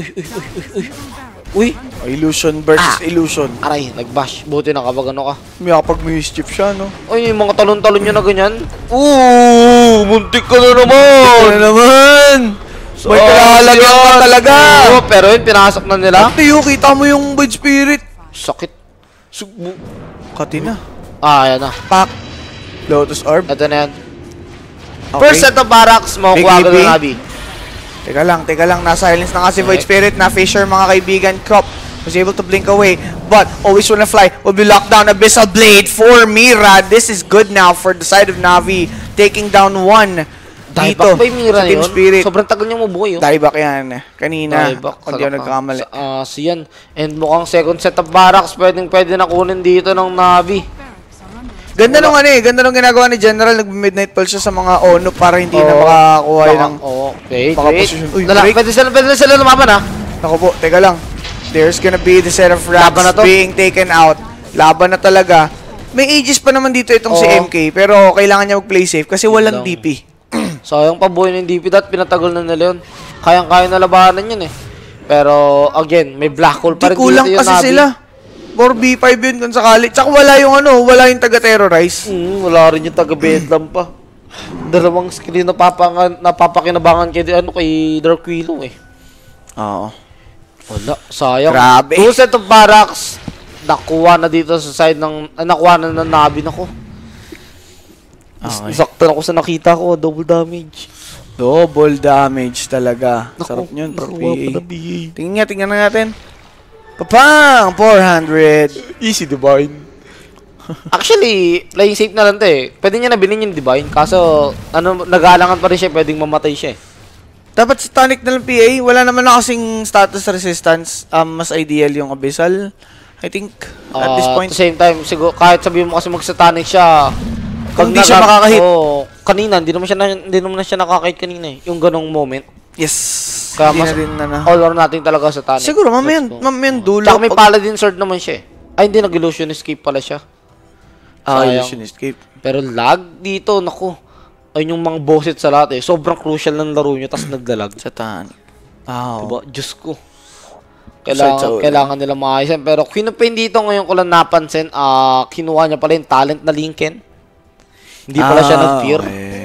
E: Uy!
D: Illusion versus
E: Ah.
D: illusion.
E: Aray, nag-bash. Buti na kapag ano ka.
D: May kapag mischief siya, no?
E: Ay, yung mga talon-talon nyo na ganyan. Ooh! Muntik ka na naman!
D: Ano naman? May kalalagyan ka talaga.
E: Oo, pero yun, pinasok na nila.
D: Tiyo, kita mo yung Void Spirit.
E: Sakit. Sugbo.
D: Kati na.
E: Ah, ayan na.
D: Pak. Lotus Orb.
E: Ito na yan.
D: Okay.
E: First set of barracks, makukuha ka
D: EB.
E: na Nabi.
D: Teka lang, teka lang. Nasa silence na kasi Void
E: Okay.
D: Spirit na Fisher, mga kaibigan. Crop was able to blink away, but always wanna fly. Will be locked down. Abyssal Blade for Mira. This is good now for the side of Navi. Taking down one.
E: Dieback
D: Dito.
E: ba yung Mira
D: sa
E: na
D: Team
E: yun?
D: Spirit.
E: Sobrang tagal niya mabuhay, oh.
D: Dieback yan. Kanina.
E: Dieback,
D: Kung di ako
E: ah. Sa- Ah, so yan. And mukhang second set of barracks, pwedeng pwede na kunin dito ng Navi.
D: Ganda nung ano eh, ganda nung ginagawa ni General, nag-midnight pulse siya sa mga ono para hindi na makakuha
E: Baka-
D: ng...
E: Oo, wait,
D: baka
E: wait.
D: position. Uy,
E: Lala,
D: break.
E: pwede sila, pwede sila lumaban, ha?
D: Naku po, teka lang. There's gonna be the set of
E: to.
D: being taken out. Laban na talaga. May ages pa naman dito itong si
E: Oo.
D: MK, pero kailangan niya mag-play safe kasi walang
E: lang.
D: DP.
E: Sayang pa buhay ng DP dat, pinatagal na nila yun. Kayang-kaya na labanan yun, eh. Pero, again, may black hole pa
D: Di
E: rin
D: kulang
E: dito yung
D: kasi
E: Navi.
D: sila. 4v5 yun kung sakali. Tsaka wala yung ano, wala yung taga-terrorize.
E: Hmm, wala rin yung taga-bedlam pa. Dalawang skill yung napapangan, napapakinabangan kay, ano, kay Dark Willow, eh.
D: Oo.
E: Wala, sayang.
D: Grabe.
E: Two set of barracks, nakuha na dito sa side ng, ah, nakuha na ng Navi na ko.
D: Okay.
E: Sakto na ko sa nakita ko, double damage.
D: Double damage talaga. Sarap
E: Naku,
D: yun.
E: nakuha
D: PA.
E: pa na BA.
D: Tingnan nga, tingnan na natin. Papang! 400.
E: Easy divine. Actually, playing safe na lang to eh. Pwede niya nabilin yung divine. Kaso, ano, nag-aalangan pa rin siya. Pwedeng mamatay siya eh.
D: Dapat sa tonic na lang PA. Wala naman na kasing status resistance. Um, mas ideal yung abyssal. I think, at this
E: Ah,
D: point.
E: At the same time, siguro, kahit sabihin mo kasi mag-satanic siya,
D: Kung di siya makakahit.
E: Oo, kanina, hindi naman siya, na, hindi naman na siya nakakahit kanina eh. Yung ganong moment.
D: Yes.
E: Kaya mas,
D: na din na na.
E: all or nothing talaga sa tonic.
D: Siguro, mamaya, mamaya dulo.
E: Tsaka may paladin sword naman siya eh. Ay, hindi, nag-illusion escape pala siya.
D: Ah, illusion escape.
E: Pero lag dito, naku. Ayun yung mga bosses sa lahat eh. Sobrang crucial ng laro nyo, tapos naglalag.
D: Sa tonic. Wow.
E: Diba? Diyos ko. Kailangan,
D: ulo.
E: kailangan nila maayos. Pero Pain dito ngayon ko lang napansin, ah kinuha niya pala yung talent na Lincoln. Hindi pala siya
D: Ah,
E: nag-fear.
D: okay.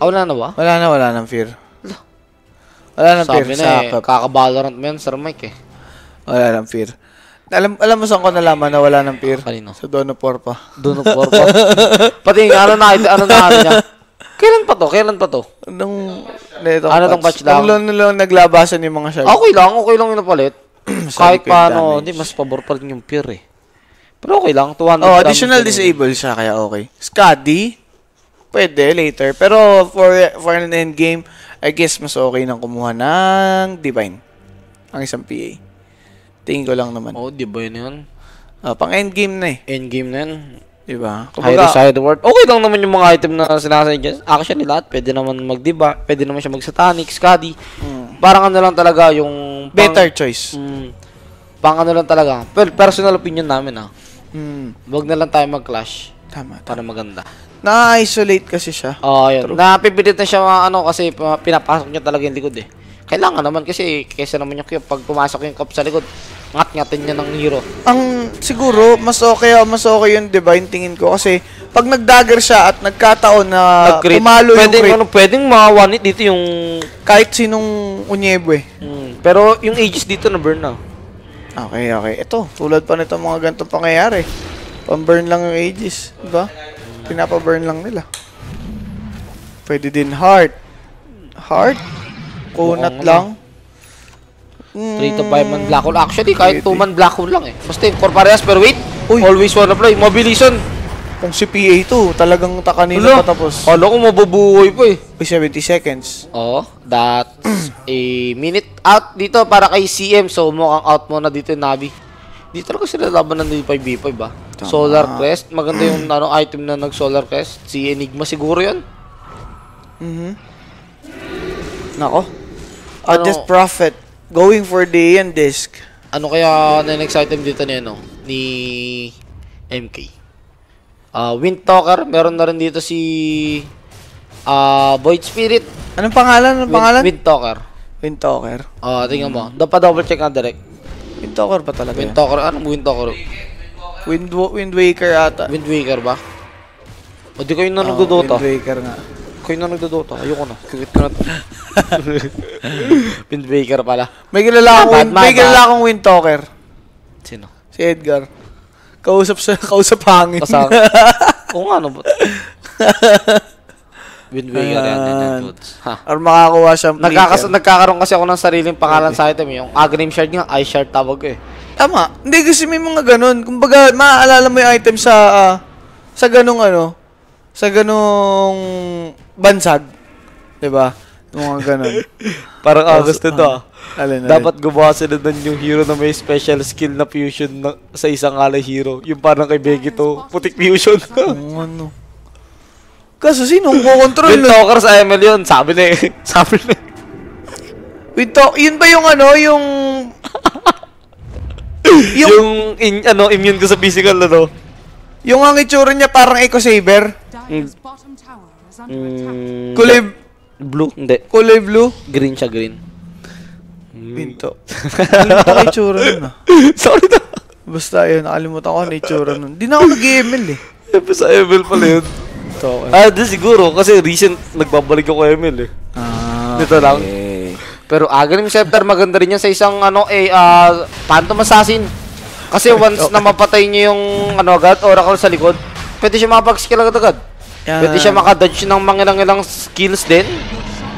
E: Ah, wala na ba?
D: Wala na, wala nang fear. Wala nang fear.
E: Sabi na eh,
D: Sakap.
E: kaka-Valorant mo yan, Sir Mike eh.
D: Wala nang fear. Alam, alam mo saan ko nalaman na wala nang fear?
E: Kanino?
D: Sa Dono Porpa.
E: Doon of War pa. Pati yung ano na, ano na ano niya. Kailan pa to? Kailan pa to?
D: Nung, nito,
E: Ano tong batch lang?
D: Nung nung- nung naglabasan yung mga shark.
E: Okay lang, okay lang yung napalit. Kahit paano, hindi, mas pabor pa rin yung fear eh. Pero okay lang, 200
D: Oh, additional disable siya, kaya okay. Scuddy, pwede later. Pero for for an end game, I guess mas okay nang kumuha ng Divine. Ang isang PA. Tingin ko lang naman.
E: Oh, di ba yun?
D: Ah, pang end game na eh.
E: Endgame na yun.
D: Di ba?
E: High risk, high reward. Okay lang naman yung mga item na dyan. Actually, lahat. Pwede naman mag-diba. Pwede naman siya mag-satanic, scuddy. Parang ano lang talaga yung... pang-
D: better choice.
E: Mm, pang ano lang talaga. Well, personal opinion namin ah.
D: Hmm.
E: Huwag na lang tayo mag-clash.
D: Tama, tama.
E: Para maganda.
D: Na-isolate kasi siya.
E: Oo, yun. Napipilit na siya ano kasi pa- pinapasok niya talaga yung likod eh. Kailangan naman kasi kaysa naman yung cube, pag pumasok yung cup sa likod, ngat-ngatin niya ng hero.
D: Ang siguro mas okay mas okay yung divine tingin ko kasi pag nagdagger siya at nagkataon na
E: Nag-crit.
D: tumalo yung
E: pwedeng,
D: crit
E: ano, pwedeng ma-one hit dito yung...
D: kahit sinong unyebwe.
E: Mm, pero yung ages dito na burn na.
D: Okay, okay. Ito, tulad pa nito mga ganitong pangyayari. Pang-burn lang yung ages, di ba? Pinapa-burn lang nila. Pwede din heart. Heart? Kunat
E: Mukhang
D: lang.
E: 3 to 5 man black hole. Actually, kahit
D: Pwede.
E: 2 man black hole lang eh. Basta yung core parehas, pero wait.
D: Uy.
E: Always wanna play. Mobilization.
D: Kung si PA2, talagang ta kanina
E: Hello.
D: patapos.
E: Kala ko mabubuhay pa eh.
D: Uy, 70 seconds.
E: Oo, that's a minute out dito para kay CM. So, mukhang out muna dito yung Navi. Di talaga sila laban ng 5v5 ba?
D: Tama.
E: Solar Crest. Maganda yung ano, item na nag-Solar Crest. Si Enigma siguro yun.
D: Nako.
E: Ano-
D: this prophet, going for the end disc.
E: Ano kaya na next item dito ni, ano, ni MK? Ah, Wind Talker. Meron na rin dito si ah Void Spirit.
D: Anong pangalan? Anong
E: Wind,
D: pangalan?
E: Wind Talker.
D: Windtalker.
E: Oh, tingnan mo. Dapat double check nga direct.
D: Windtalker pa talaga
E: Wind
D: yan?
E: Talker, anong Wind Talker?
D: Wind, Wind Waker ata.
E: Wind Waker ba? O di kayo na
D: Oo,
E: nagdodota.
D: Wind Waker nga.
E: Kayo na nagdodota. Ayoko na. Quit ko na to. Wind Waker pala.
D: May kilala akong, wind, may kilala akong Windtalker.
E: Sino?
D: Si Edgar. Kausap sa kausap hangin.
E: Kasama. Oo nga, no. Yan. yan, yan,
D: Ayan. Or makakuha siya
E: Nagkakas nagkakaroon kasi ako ng sariling pangalan sa item. eh. Yung Agrim Shard nga, I Shard tawag ko eh.
D: Tama. Hindi kasi may mga ganun. Kumbaga, maaalala mo yung item sa ah, sa ganung ano, sa ganung bansag. 'Di ba? Yung mga ganun.
E: Parang
D: ah,
E: August
D: gusto
E: to ah.
D: Alin, alin.
E: Dapat gumawa sila doon yung hero na may special skill na fusion na, sa isang alay hero. Yung parang kay Vegito, putik fusion.
D: Ang ano. Kaso sino ang kukontrol nun?
E: Talker sa ML yun, sabi na eh. Sabi na eh.
D: Wait, to, yun ba yung ano, yung... yung,
E: Yung in, ano, immune ko sa physical ano.
D: yung ang itsura niya parang Eco Saber.
A: Attack.
E: Mm,
D: Kulay,
E: blue? Hindi.
D: kulay blue.
E: Green siya, green.
D: Pinto. Ko yung itsura nun ah.
E: Sorry na.
D: Basta yun, nakalimutan ko yung itsura nun. Di na ako nag-ML eh.
E: Sa ML pala yun.
D: Ito, eh.
E: Ah, di siguro. Kasi recent, nagbabalik ako ML eh.
D: Ah,
E: Dito lang. Pero Aghanim Scepter maganda rin yan sa isang ano eh ah, Phantom Assassin. Kasi once na mapatay niyo yung ano agad, Oracle sa likod, pwede siya makapag-skill agad-agad.
D: Yan.
E: Pwede siya makadodge ng mga ilang-ilang skills din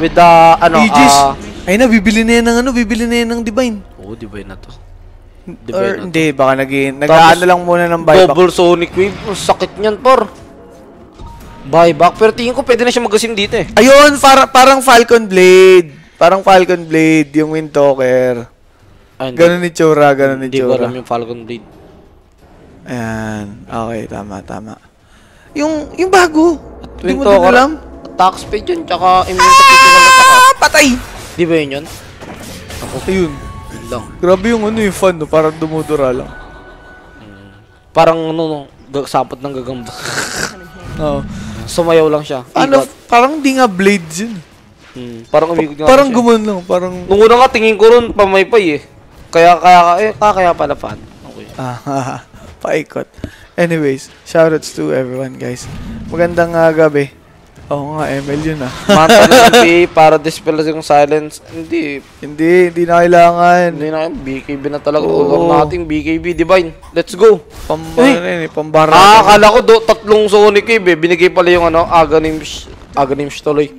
E: with the ano
D: Aegis.
E: ah
D: Ay na, bibili na yan ng ano, bibili na yan ng Divine.
E: Oh, divine na to.
D: Or,
E: Divine na to.
D: hindi, baka nag nag
E: Tapos,
D: lang muna ng buyback.
E: Double Sonic Wave. Ang sakit niyan, por. Buyback. Pero tingin ko pwede na siya magasim dito eh.
D: Ayun, para, parang Falcon Blade. Parang Falcon Blade, yung Windtalker.
E: Ay, hindi.
D: Ganun ni Chura, ganun ni
E: Hindi ko alam yung Falcon Blade.
D: Ayan. Okay, tama, tama. Yung, yung bago. Hindi mo din alam?
E: Attack speed yun, tsaka immune sa physical attack.
D: patay!
E: Di ba yun yun?
D: Ayun.
E: Yun lang.
D: Grabe yung ano yung fun, no? Parang dumudura lang.
E: Parang ano, no, sapot ng gagamba.
D: Oo.
E: Sumayaw lang siya.
D: Ano, parang di nga blades yun.
E: Hmm, parang umikot nga
D: Parang gumon lang, parang...
E: Nung una nga, tingin ko ron, pamaypay eh. Kaya, kaya, eh, kaya, kaya pala fan. Okay.
D: Ah, paikot. Anyways, shoutouts to everyone, guys. Magandang uh, gabi. Oo nga, ML yun ah.
E: Manta na MP para dispel yung silence. Hindi.
D: hindi, hindi na kailangan.
E: Hindi na, BKB na talaga.
D: Oo.
E: Ulam natin, BKB, Divine. Let's go.
D: Pam,
E: Uy!
D: ano yun eh, pambara.
E: Ah, akala ko do, tatlong Sonic Wave eh. Binigay pala yung ano, Aghanim, Sh- Aghanim tuloy.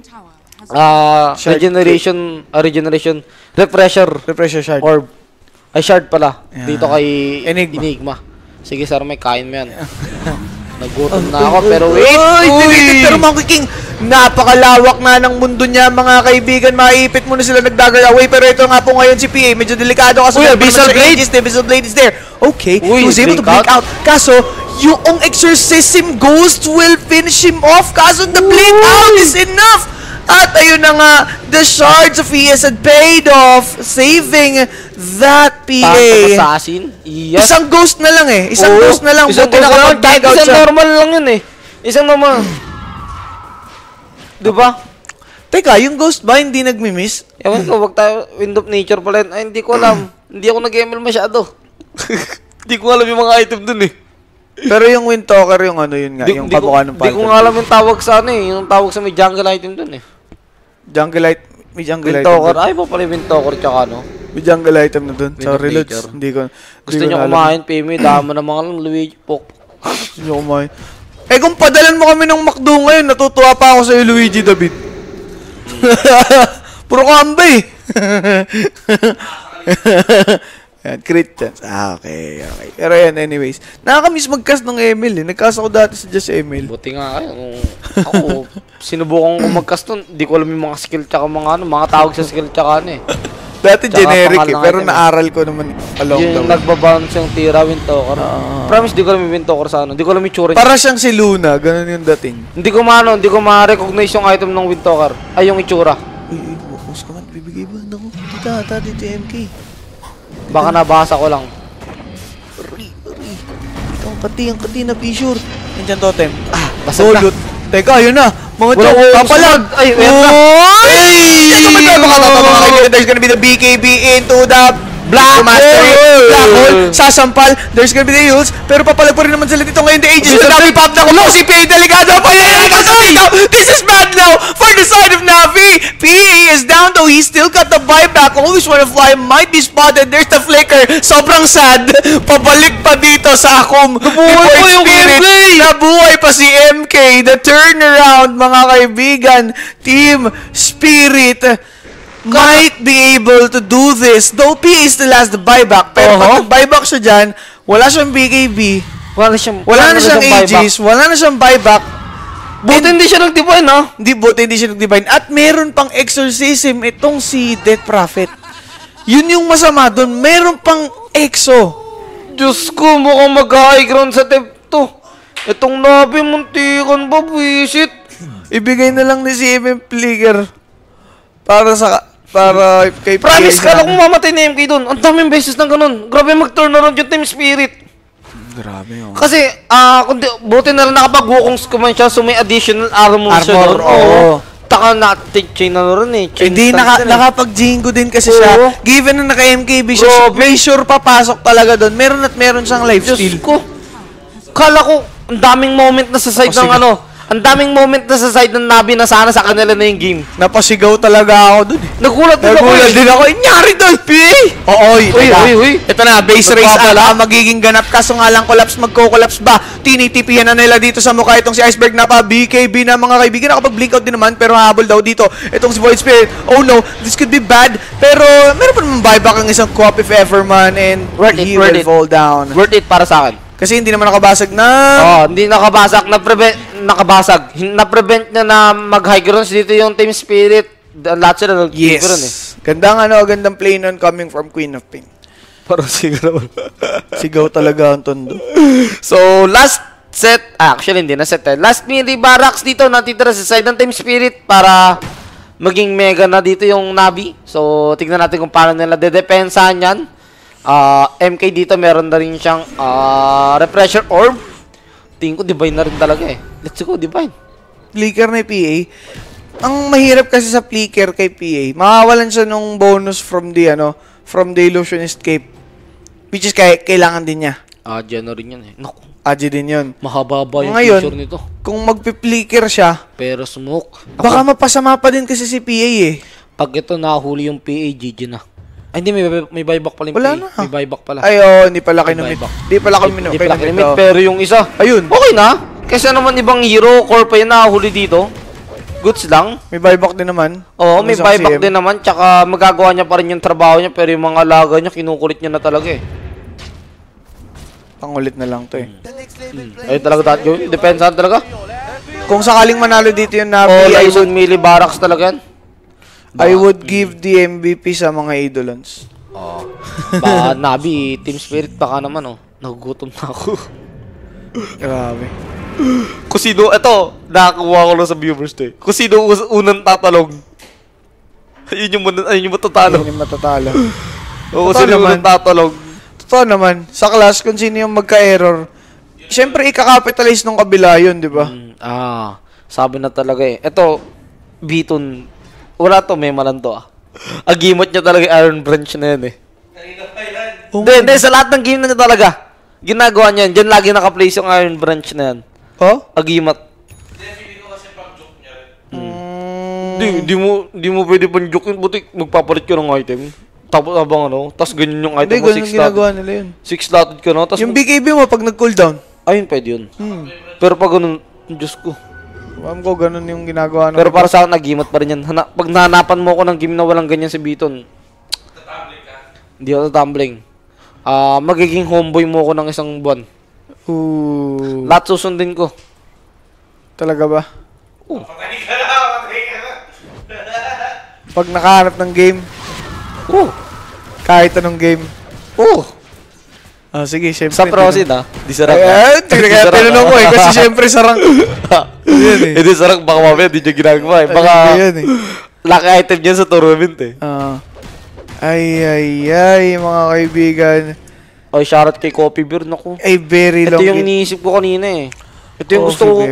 E: Ah,
D: Shard.
E: regeneration, ah, regeneration, refresher,
D: Refresher shard.
E: orb. Ay, shard pala.
D: Yan.
E: Dito kay
D: Enigma.
E: Enigma. Sige, sir, may kain mo yan. Nagutom na ako, pero wait!
D: Uy!
E: Uy!
D: Pero Monkey King, napakalawak na ng mundo niya, mga kaibigan. Maiipit mo na sila nag-dagger away. Pero ito nga po ngayon si PA, medyo delikado kasi
E: Uy, Abyssal Blade!
D: Aegis, the Abyssal Blade is there. Okay,
E: Uy,
D: he was able to
E: blink
D: blink out. Kaso, yung exorcism ghost will finish him off. Kaso the blink out is enough. At ayun na nga, the shards of ES had paid off, saving that PA.
E: Assassin? Yes.
D: Isang ghost na lang eh. Isang
E: Oo,
D: ghost na lang.
E: Isang
D: Buti
E: ghost na lang.
D: out
E: isang
D: siya.
E: normal lang yun eh. Isang normal. Diba?
D: Teka, yung ghost ba hindi nagmi-miss?
E: Ewan ko, wag tayo, Wind of Nature pala yun. Ay, hindi ko alam. hindi ako nag-ML masyado. Hindi ko alam yung mga item dun eh.
D: Pero yung Wind Talker, yung ano yun nga,
E: Di-
D: yung
E: di ko-
D: kabuka ng
E: Di ko nga alam yung tawag sa ano eh. Yung tawag sa may jungle item dun eh.
D: Jungle item, may jungle item.
E: Ay, pa pala yung Wind Talker tsaka ano.
D: May jungle item na dun. Sorry, Lods. Hindi ko,
E: Gusto
D: alam.
E: kumain, Pemi, dama na mga lang, Luigi, Pok.
D: Gusto niyo kumain. Eh kung padalan mo kami ng McDo ngayon, natutuwa pa ako sa Luigi David. Puro kamba eh. Yan, crit chance. Ah, okay, okay. Pero yan, anyways. Nakakamiss mag-cast ng ML eh. Nag-cast ako dati sa Just ML.
E: Buti nga kayo. Kung ako, sinubukan ko mag-cast nun. Di ko alam yung mga skill tsaka mga ano, mga tawag sa skill tsaka ano eh.
D: Dati
E: Tsaka
D: generic eh, pero
E: item.
D: naaral ko naman along the
E: Yung
D: way.
E: nagbabounce yung tira, Wind Talker.
D: Ah.
E: Promise, di ko alam yung Wind Talker sa ano. Di ko alam yung tsura niya.
D: Para siyang si Luna, ganun yung dating.
E: Hindi ko maano, hindi ko ma-recognize yung item ng Wind Talker. Ay, yung itsura.
D: Uy, uy, bukas ka man, bibigay ba? Naku, kita ata dito MK.
E: Baka nabasa ko lang.
D: Uri, uri. Ito ang kati, ang kati na fissure. Nandiyan totem. Ah,
E: basag na.
D: Teka, yun na. Mga papalag.
E: sumunod. Ay, ayan na.
D: Oy! Ito ba ito? Mga tata, mga kaibigan, there's gonna be the BKB into the Black
E: hole.
D: Black hole. Sasampal. There's gonna be the Yules. Pero papalag pa rin naman sila dito ngayon. The Aegis. Ang dami pop na kulo. Si PA Delegado. Payalagas dito. This is bad now for the side of Navi. PA is down though. He still got the buyback. Always wanna fly. Might be spotted. There's the flicker. Sobrang sad. Pabalik pa dito sa Akum.
E: Nabuhay pa yung gameplay.
D: Nabuhay pa si MK. The turnaround, mga kaibigan. Team Spirit might be able to do this. Though PA has the buyback. Pero
E: Uh-huh.
D: pag nag-buyback siya dyan, wala siyang BKB.
E: Wala na siyang,
D: Wala na siyang
E: buyback.
D: Aegis. Wala na siyang buyback.
E: Buti hindi siya nag-divine, ha?
D: Hindi, buti hindi siya nag-divine. At meron pang exorcism itong si Death Prophet. Yun yung masama doon. Meron pang exo.
E: Diyos ko, mukhang mag-high ground sa tip to. Itong nabi, muntikan ba, buwisit?
D: Ibigay na lang ni si MM Flicker. Para sa... Para kay
E: Promise,
D: na-
E: kala kong mamatay na MK doon. Ang daming beses ng ganun. Grabe mag-turn around yung team spirit.
D: Grabe yun.
E: Kasi, ah, kundi, buti na lang nakapag-wukong command siya, so may additional armor, siya
D: Armor,
E: doon.
D: oo.
E: Taka na, take chain na rin eh. Chain
D: Hindi,
E: stance
D: naka, nakapag-jingo din kasi
E: Oo.
D: siya. Given na naka-MKB siya,
E: Grabe.
D: may sure papasok talaga doon. Meron at meron siyang
E: Diyos
D: lifesteal.
E: ko. Kala ko, ang daming moment na sa side
D: Oh,
E: ng
D: sige.
E: ano, ang daming moment na sa side ng Nabi na sana sa kanila na yung game.
D: Napasigaw talaga ako doon eh.
E: Nagulat din ako
D: Nagulat
E: eh.
D: din ako. Inyari doon! PA! Oo,
E: Uy, uy, uy.
D: Ito na, base race
E: Nagpapala.
D: ata magiging ganap. Kaso nga lang, collapse, magko-collapse ba? Tinitipihan na nila dito sa mukha itong si Iceberg na pa. BKB na mga kaibigan. Nakapag-blink out din naman, pero habol daw dito. Itong si Void Spirit. Oh no, this could be bad. Pero meron pa naman buyback ang isang co-op if ever man. And
E: Worth it,
D: he
E: worth
D: will
E: it.
D: fall down.
E: Worth it para sa akin.
D: Kasi hindi naman nakabasag na...
E: Oh, hindi nakabasag, na-prevent, nakabasag. Na-prevent niya na mag-high grounds dito yung team spirit. Lahat sila nag-high ground eh.
D: Yes. Gandang ano, gandang play nun coming from Queen of Pain.
E: Parang siguro.
D: Sigaw talaga ang tondo.
E: so, last set, ah, actually hindi na set eh. Last mini barracks dito natitira sa side ng Team Spirit para maging mega na dito yung Navi. So, tignan natin kung paano nila dedepensahan yan. Ah, MK dito meron na rin siyang ah, refresher orb. Tingin ko divine na rin talaga eh. Let's go, divine.
D: Flicker na PA. Ang mahirap kasi sa flicker kay PA, makawalan siya nung bonus from the ano, from the illusionist cape. Which is kaya, kailangan din niya.
E: Ah, dyan na rin yan eh. Naku,
D: Aji din yun.
E: mahaba-haba yung
D: Ngayon,
E: picture nito.
D: Kung magpi-flicker siya,
E: Pero smoke.
D: baka mapasama pa din kasi si PA eh.
E: Pag ito nahuli yung PA, GG na. Ay, hindi, may, may buyback pala yung
D: Wala
E: PA.
D: na.
E: May buyback pala.
D: Ay, oh, hindi pala kinumit. Hindi pala kami
E: Hindi pala pero yung isa,
D: Ayun,
E: okay na. Kasi naman ibang hero, core pa yun nakahuli dito. Goods lang.
D: may buyback din naman.
E: Oo, may buyback
D: CM.
E: din naman. Tsaka magagawa niya pa rin yung trabaho niya, pero yung mga alaga niya, kinukulit niya na talaga eh.
D: Pangulit na lang to eh.
E: Ayun talaga dati yun. Depensahan talaga.
D: Kung sakaling manalo dito yung Navi,
E: Oh,
D: I,
E: Lyson
D: would,
E: Melee Barracks talaga yan.
D: I would give the MVP sa mga Eidolons.
E: Ba, Nabi, Team Spirit, baka naman oh. Nagugutom na ako.
D: Grabe.
E: Kung sino, eto, nakakuha ko lang sa viewers to eh. Kung sino us- unang tatalog. Ayun yung, mun- ayun yung matatalo.
D: Hindi matatalo.
E: O kung
D: Totoo
E: sino yung
D: naman.
E: unang tatalog.
D: Totoo naman, sa class, kung sino yung magka-error, Siyempre, ika-capitalize nung kabila yun, di ba?
E: Mm, ah, sabi na talaga eh. Ito, Biton, wala to, may malan to ah. Agimot niya talaga yung Iron Branch na yan eh.
B: Kanina pa yan.
E: Hindi, hindi, sa lahat ng game na niya talaga. Ginagawa niya yan. Diyan lagi naka-place yung Iron Branch na yan.
D: Oh?
E: Agimat.
B: Hindi, feeling ko kasi pag joke niya rin.
D: Mm,
E: Hindi, hindi mo, hindi mo pwede pang joke yun. Buti magpapalit ka ng item. Tapos abang ano, tapos ganyan yung
D: hindi,
E: item mo,
D: ganun
E: 6
D: ginagawa
E: slotted.
D: nila yun.
E: 6 slotted ka no, tapos
D: Yung BKB mo, pag nag-cooldown,
E: ayun pwede yun.
D: hmm,
E: Pero pag ganun, Diyos ko.
D: Alam ko, ganun yung ginagawa ng
E: Pero para sa akin, nagimat pa rin yan. Hana, pag nahanapan mo ako ng game na walang ganyan si Biton, hindi ako tumbling. Ah, magiging homeboy mo ako ng isang buwan.
D: Ooh,
E: Lahat susundin ko.
D: talaga ba?
B: Patay ka na, patay ka na.
D: Pag nakahanap ng game,
E: Oh,
D: kahit anong game,
E: oh.
D: Ah, sige, syempre.
E: Sa proceed ah. Di sarap.
D: Ay, ay, kaya tinanong ko eh, kasi syempre sarang, Yan eh.
E: Hindi sarap, baka mamaya di niya ginagawa eh. Baka
D: yan eh.
E: lucky item niya sa tournament eh.
D: Ah. ay, ay, ay, mga kaibigan.
E: Ay, shoutout kay Coffee Beer, naku.
D: Ay, very
E: Ito
D: long.
E: yung iniisip ko kanina eh. Ito yung
D: Coffee
E: gusto ko,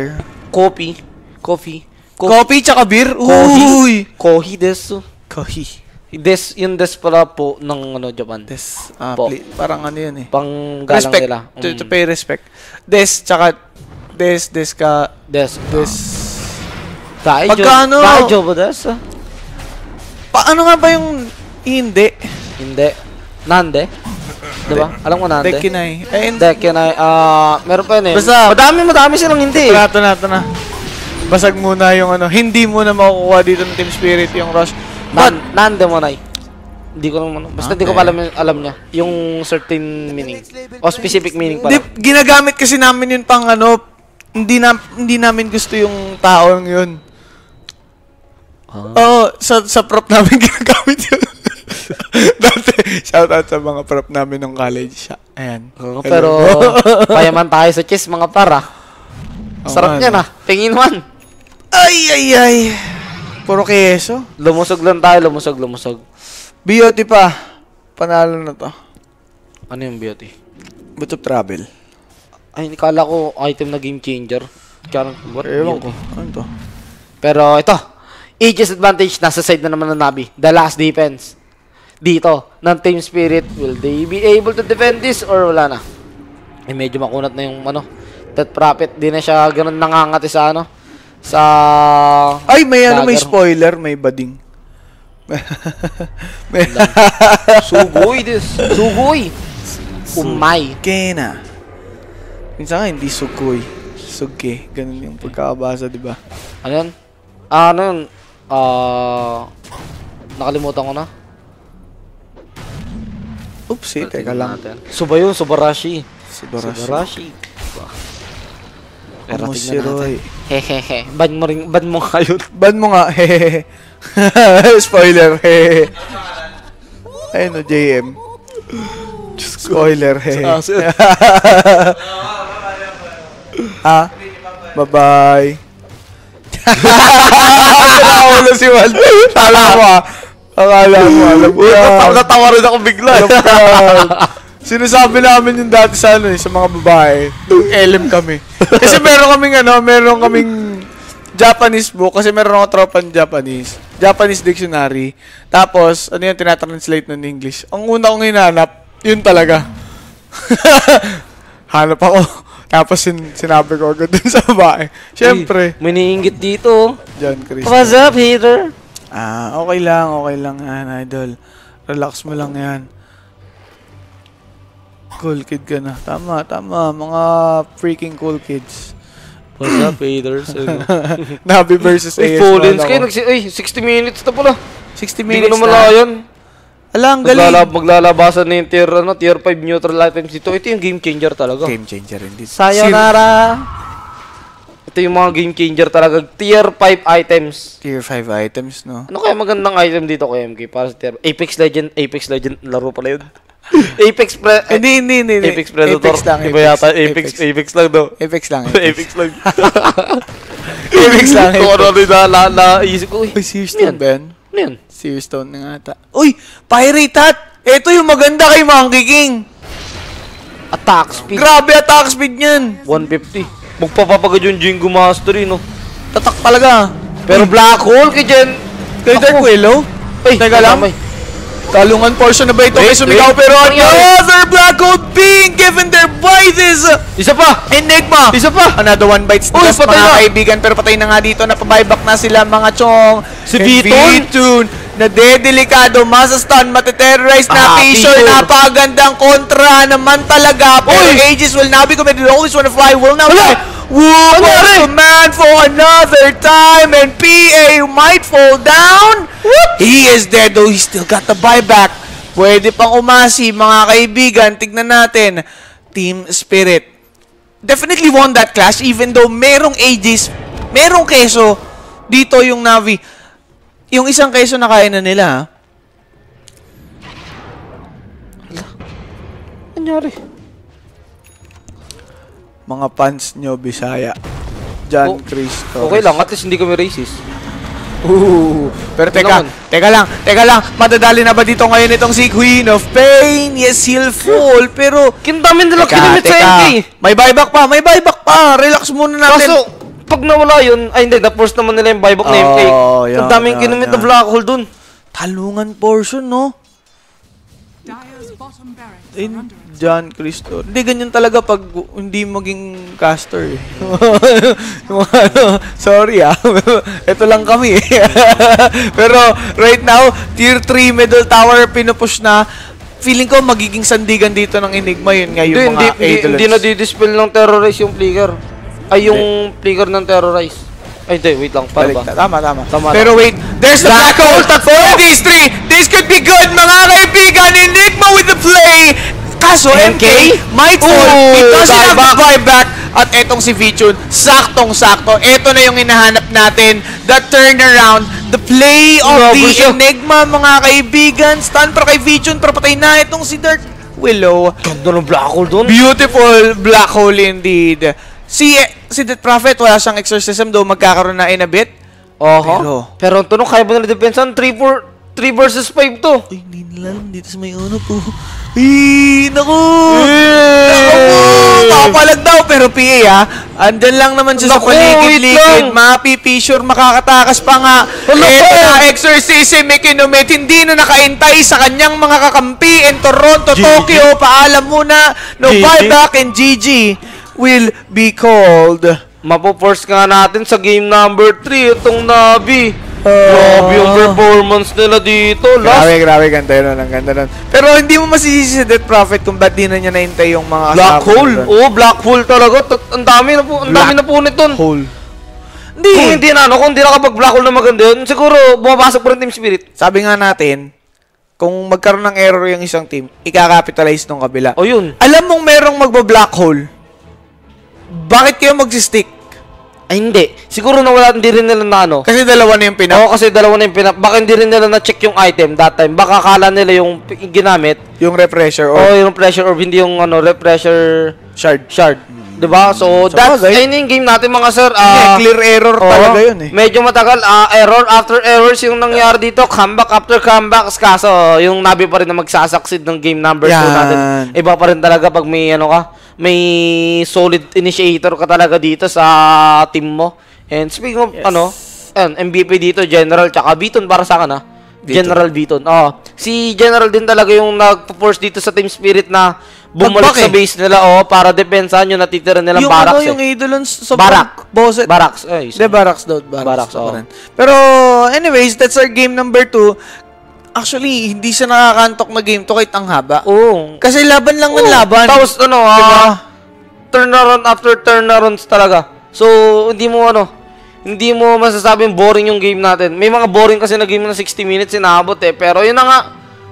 E: coffee. Coffee.
D: Coffee tsaka beer? Uy!
E: Kohi desu.
D: Kohi.
E: Des, yung des pala po ng ano, Japan.
D: Des. Ah,
E: Po.
D: pli- parang ano yun eh.
E: Pang galang
D: respect.
E: nila.
D: To,
E: Mm.
D: to pay respect. Des, tsaka des, des ka,
E: Des.
D: des.
E: Daijo.
D: Pagkano?
E: Daijo ba des? ah?
D: Paano nga ba yung hindi?
E: Hindi. Nande? Diba? Alam ko nande.
D: Dekinay. Eh, hindi.
E: Deck yun ay, ah, meron pa yun eh.
D: Basta-
E: madami, madami silang hindi.
D: Ito na, ito na. Basag muna yung ano. Hindi muna makukuha dito ng Team Spirit yung rush. But,
E: Nan, nande mo nay. Hindi ko naman, basta hindi ko pa alam, alam niya. Yung certain meaning. O specific meaning
D: Di,
E: pala.
D: ginagamit kasi namin yun pang ano, hindi na, hindi namin gusto yung taong yun. Oo, sa, sa prop namin ginagamit yun. Dati, shoutout sa mga prop namin ng college. Siya. Ayan. Hello.
E: pero, payaman tayo sa chess mga para. Sarap
D: Oo
E: niya na. Tingin man.
D: Ay, ay, ay. Puro keso.
E: Lumusog lang tayo, lumusog, lumusog.
D: Beauty pa. Panalo na to.
E: Ano yung beauty?
D: Boot of travel.
E: Ay, kala ko item na game changer. Karang, what
D: Ewan ko. Ano to?
E: Pero ito, Aegis advantage nasa side na naman ng Navi. The last defense. Dito, ng Team Spirit, will they be able to defend this or wala na? Eh, medyo makunat na yung ano, that profit. Di na siya ganun nangangati sa ano, sa...
D: Ay, may ano, may spoiler, may bading. may
E: Sugoy this. Sugoy. Umay.
D: Kena. Minsan nga hindi sugoy. Suge. Ganun yung pagkakabasa, di ba?
E: Ano yun? Ah, ano yun? Ah... nakalimutan ko na.
D: Oops, eh, teka lang.
E: Suba yun, Subarashi.
D: Subarashi.
E: Subarashi. Diba? Pero
D: Amo si
E: tignan
D: Roy.
E: natin. Hehehe. Ban mo rin, ban mo nga yun.
D: Ban mo nga, hehehe. Spoiler, hehehe. Ayun o, JM. Spoiler, hehehe. ha? Bye-bye. Nakaulo si Wal. Akala mo ah. Akala mo, alam ko.
E: Natawa rin ako bigla.
D: Alam ko. Sinasabi namin yung dati sa ano eh, sa mga babae. Nung LM kami. Kasi meron kaming ano, meron kaming Japanese book kasi meron ako tropan Japanese. Japanese dictionary. Tapos, ano yung tinatranslate nun in English? Ang una kong hinanap, yun talaga. Hanap ako. Tapos sin sinabi ko agad dun sa babae. Siyempre.
E: May niinggit dito.
D: John Chris.
E: What's up, hater?
D: Ah, okay lang, okay lang yan, idol. Relax mo lang yan. Cool kid ka na. Tama, tama. Mga freaking cool kids.
E: What's up, haters?
D: Nabi versus
E: Uy,
D: AS1
E: Fallens
D: ako.
E: kayo. Nagsi Uy, 60 minutes na pala.
D: 60
E: Hindi ko
D: minutes
E: na
D: na.
E: malayan.
D: Ala, ang galing.
E: Maglalab maglalabasan na yung tier, ano, tier 5 neutral items dito. Ito yung game changer talaga.
D: Game changer hindi.
E: Sayonara! Ito yung mga game changer talaga. Tier 5 items.
D: Tier 5 items, no?
E: Ano kaya magandang item dito kay MK para sa tier Apex Legend, Apex Legend laro pala yun. Apex Pre eh,
D: Hindi, hindi, hindi.
E: Apex Predator.
D: Apex lang.
E: Iba yata Apex, Apex, lang daw.
D: Apex lang.
E: Apex lang.
D: Apex lang.
E: Kung ano rin na, na, na, isip ko. Uy,
D: Uy, Sears Stone
E: yan?
D: ba yan?
E: Ano yan?
D: Sears Stone na nga ata. Uy! Pirate Hat! Ito yung maganda kay Monkey King.
E: Attack speed.
D: Grabe attack speed niyan.
E: 150. Magpapapagad yung Jingo Mastery, no?
D: Tatak talaga.
E: Pero Black Hole kay Jen.
D: Kay Dark Willow?
E: Ay,
D: Teka lang.
E: damay.
D: Talungan portion na ba ito? May sumigaw pero
E: Ano
D: another black hole being given their prizes!
E: Isa pa!
D: Enigma!
E: Isa pa!
D: Another one bites the dust, mga
E: na!
D: kaibigan. Pero patay na nga dito. Napabuyback na sila mga chong.
E: Si Viton?
D: Viton, na dedelikado. Masa-stun, mateterrorize na.
E: Ah,
D: Fisher,
E: Viton.
D: napakagandang kontra naman talaga. Pero
E: Uy!
D: Aegis will now be committed. Always wanna fly. Will now fly. Woo!
E: Nangyari?
D: command for another time. And PA might fall down. He is dead though. He still got the buyback. Pwede pang umasi, mga kaibigan. Tignan natin. Team Spirit. Definitely won that clash even though merong Aegis, merong keso dito yung Navi. Yung isang keso na kaya na nila, ha?
E: Nangyari.
D: mga fans nyo, Bisaya. John
E: Oh,
D: Chris
E: Okay lang, at least hindi kami racist.
D: Ooh. Pero teka,
E: naman?
D: teka lang, teka lang. Madadali na ba dito ngayon itong si Queen of Pain? Yes, he'll fall. Pero,
E: Kindamin nila kinamit sa. MK.
D: May buyback pa, may buyback pa. Relax muna natin.
E: Kaso, pag nawala yun, ay hindi, na-force naman nila yung buyback na MK.
D: Oh, yan,
E: Ang daming
D: yan,
E: kinumit na
D: yan.
E: black hole dun.
D: Talungan portion, no? In. John Cristo. Hindi, ganyan talaga pag hindi maging caster eh. Ano, Sorry ah. Ito lang kami eh. Pero right now, tier 3 middle tower pinupush na. Feeling ko magiging sandigan dito ng Enigma yun nga
E: Hindi,
D: yung
E: hindi,
D: mga
E: hindi, hindi na dispel ng terrorize yung flicker. Ay, yung flicker ng terrorize. Ay, hindi, wait lang. Paano ba?
D: Tama, tama.
E: Tama,
D: Pero wait, there's the black hole for these three. This could be good, mga kaibigan. Enigma with the play. Kaso, MK, might fall. It doesn't have the
E: buyback.
D: At etong si Vichun, saktong-sakto. Ito na yung hinahanap natin. The turnaround. The play of
E: Grabe
D: the
E: siya.
D: Enigma, mga kaibigan. Stun para kay Vichun, pero patay na itong si Dark Willow.
E: Ganda ng black hole dun.
D: Beautiful black hole indeed. Si si Death Prophet wala siyang exorcism though magkakaroon na in a bit.
E: Oho.
D: Pero-
E: Pero ang tanong, kaya ba nila depensan? 3 4 3 versus 5 to.
D: Ay, hindi nila alam dito sa may uno po. Ay, naku! Naku po! Makapalag daw, pero PA ha. Andyan lang naman siya sa
E: Naku, wait
D: paligid-ligid.
E: lang.
D: Mapipisure, makakatakas pa nga. Eto
E: po!
D: na, exorcism, economit. Hindi na nakaintay sa kanyang mga kakampi in Toronto, Tokyo. Paalam muna. No
E: GG.
D: buyback and GG will be called.
E: Mapo-force nga natin sa game number 3 itong Navi. Grabe yung performance nila dito. Last
D: Grabe, grabe, ganda yun, ang ganda nun. Pero hindi mo masisisi si Death Prophet kung ba't di na niya naintay yung mga
E: black hole. Oo, black hole talaga. Ang dami na po, ang dami na po nito.
D: Hole.
E: Kung
D: Hindi.
E: hindi na ano, kung hindi nakapag black hole na maganda yun, siguro bumapasok pa rin Team Spirit.
D: Sabi nga natin, kung magkaroon ng error yung isang team, ikakapitalize nung kabila.
E: O yun.
D: Alam mong merong magba-black hole. Bakit kayo magsistick?
E: Ay hindi. Siguro nawala hindi rin nila na ano.
D: Kasi dalawa na yung pinap.
E: Oo, kasi dalawa na yung pinap. Baka hindi rin nila na-check yung item that time. Baka akala nila yung p- ginamit.
D: Yung refresher
E: O
D: or
E: yung pressure or hindi yung ano, repressure
D: shard.
E: shard. 'Di ba? So,
D: Sa
E: that's
D: bagay.
E: ayun yung game natin mga sir. Ah,
D: clear error
E: oo,
D: talaga yun eh.
E: Medyo matagal. ah, error after errors yung nangyari dito. Comeback after comebacks. Kaso, yung Nabi pa rin na magsasucceed ng game number 2
D: Yan.
E: natin. Iba pa rin talaga pag may ano ka, may solid initiator ka talaga dito sa team mo. And speaking of ano, ayun, MVP dito, General, tsaka Beaton para sa akin ah. General Beaton. Oh, si General din talaga yung nagpo-force dito sa Team Spirit na bumalik
D: Magbak
E: sa base nila oh para depensahan yung natitira nilang
D: yung
E: barracks.
D: ano, yung
E: eh.
D: Eidolons, so
E: Barak.
D: Boss,
E: Barracks. Ay,
D: Hindi, barracks daw. Barracks,
E: Barracks,
D: rin. Pero, anyways, that's our game number two. Actually, hindi siya nakakantok na game to kahit ang haba.
E: Oo.
D: Kasi laban lang ng
E: Oo.
D: laban.
E: Tapos ano, ah,
D: Diba?
E: turnaround after turnarounds talaga. So, hindi mo ano, hindi mo masasabing boring yung game natin. May mga boring kasi na game na 60 minutes inaabot eh. Pero yun na nga,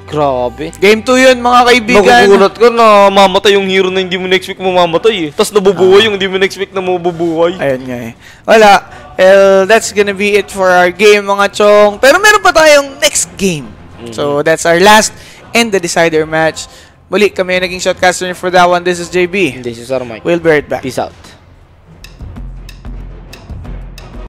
E: grabe.
D: Game 2 yun, mga kaibigan.
E: Nagugulat ka na mamatay yung hero na hindi mo na-expect mamamatay eh. Tapos nabubuhay yung hindi mo na-expect na mabubuhay.
D: Ayun nga eh. Wala. Well, that's gonna be it for our game, mga chong. Pero meron pa tayong next game. So, that's our last and the decider match. Muli, kami yung naging shotcaster for that one. This is JB.
E: Hindi si Sir Mike.
D: We'll be right back.
E: Peace out.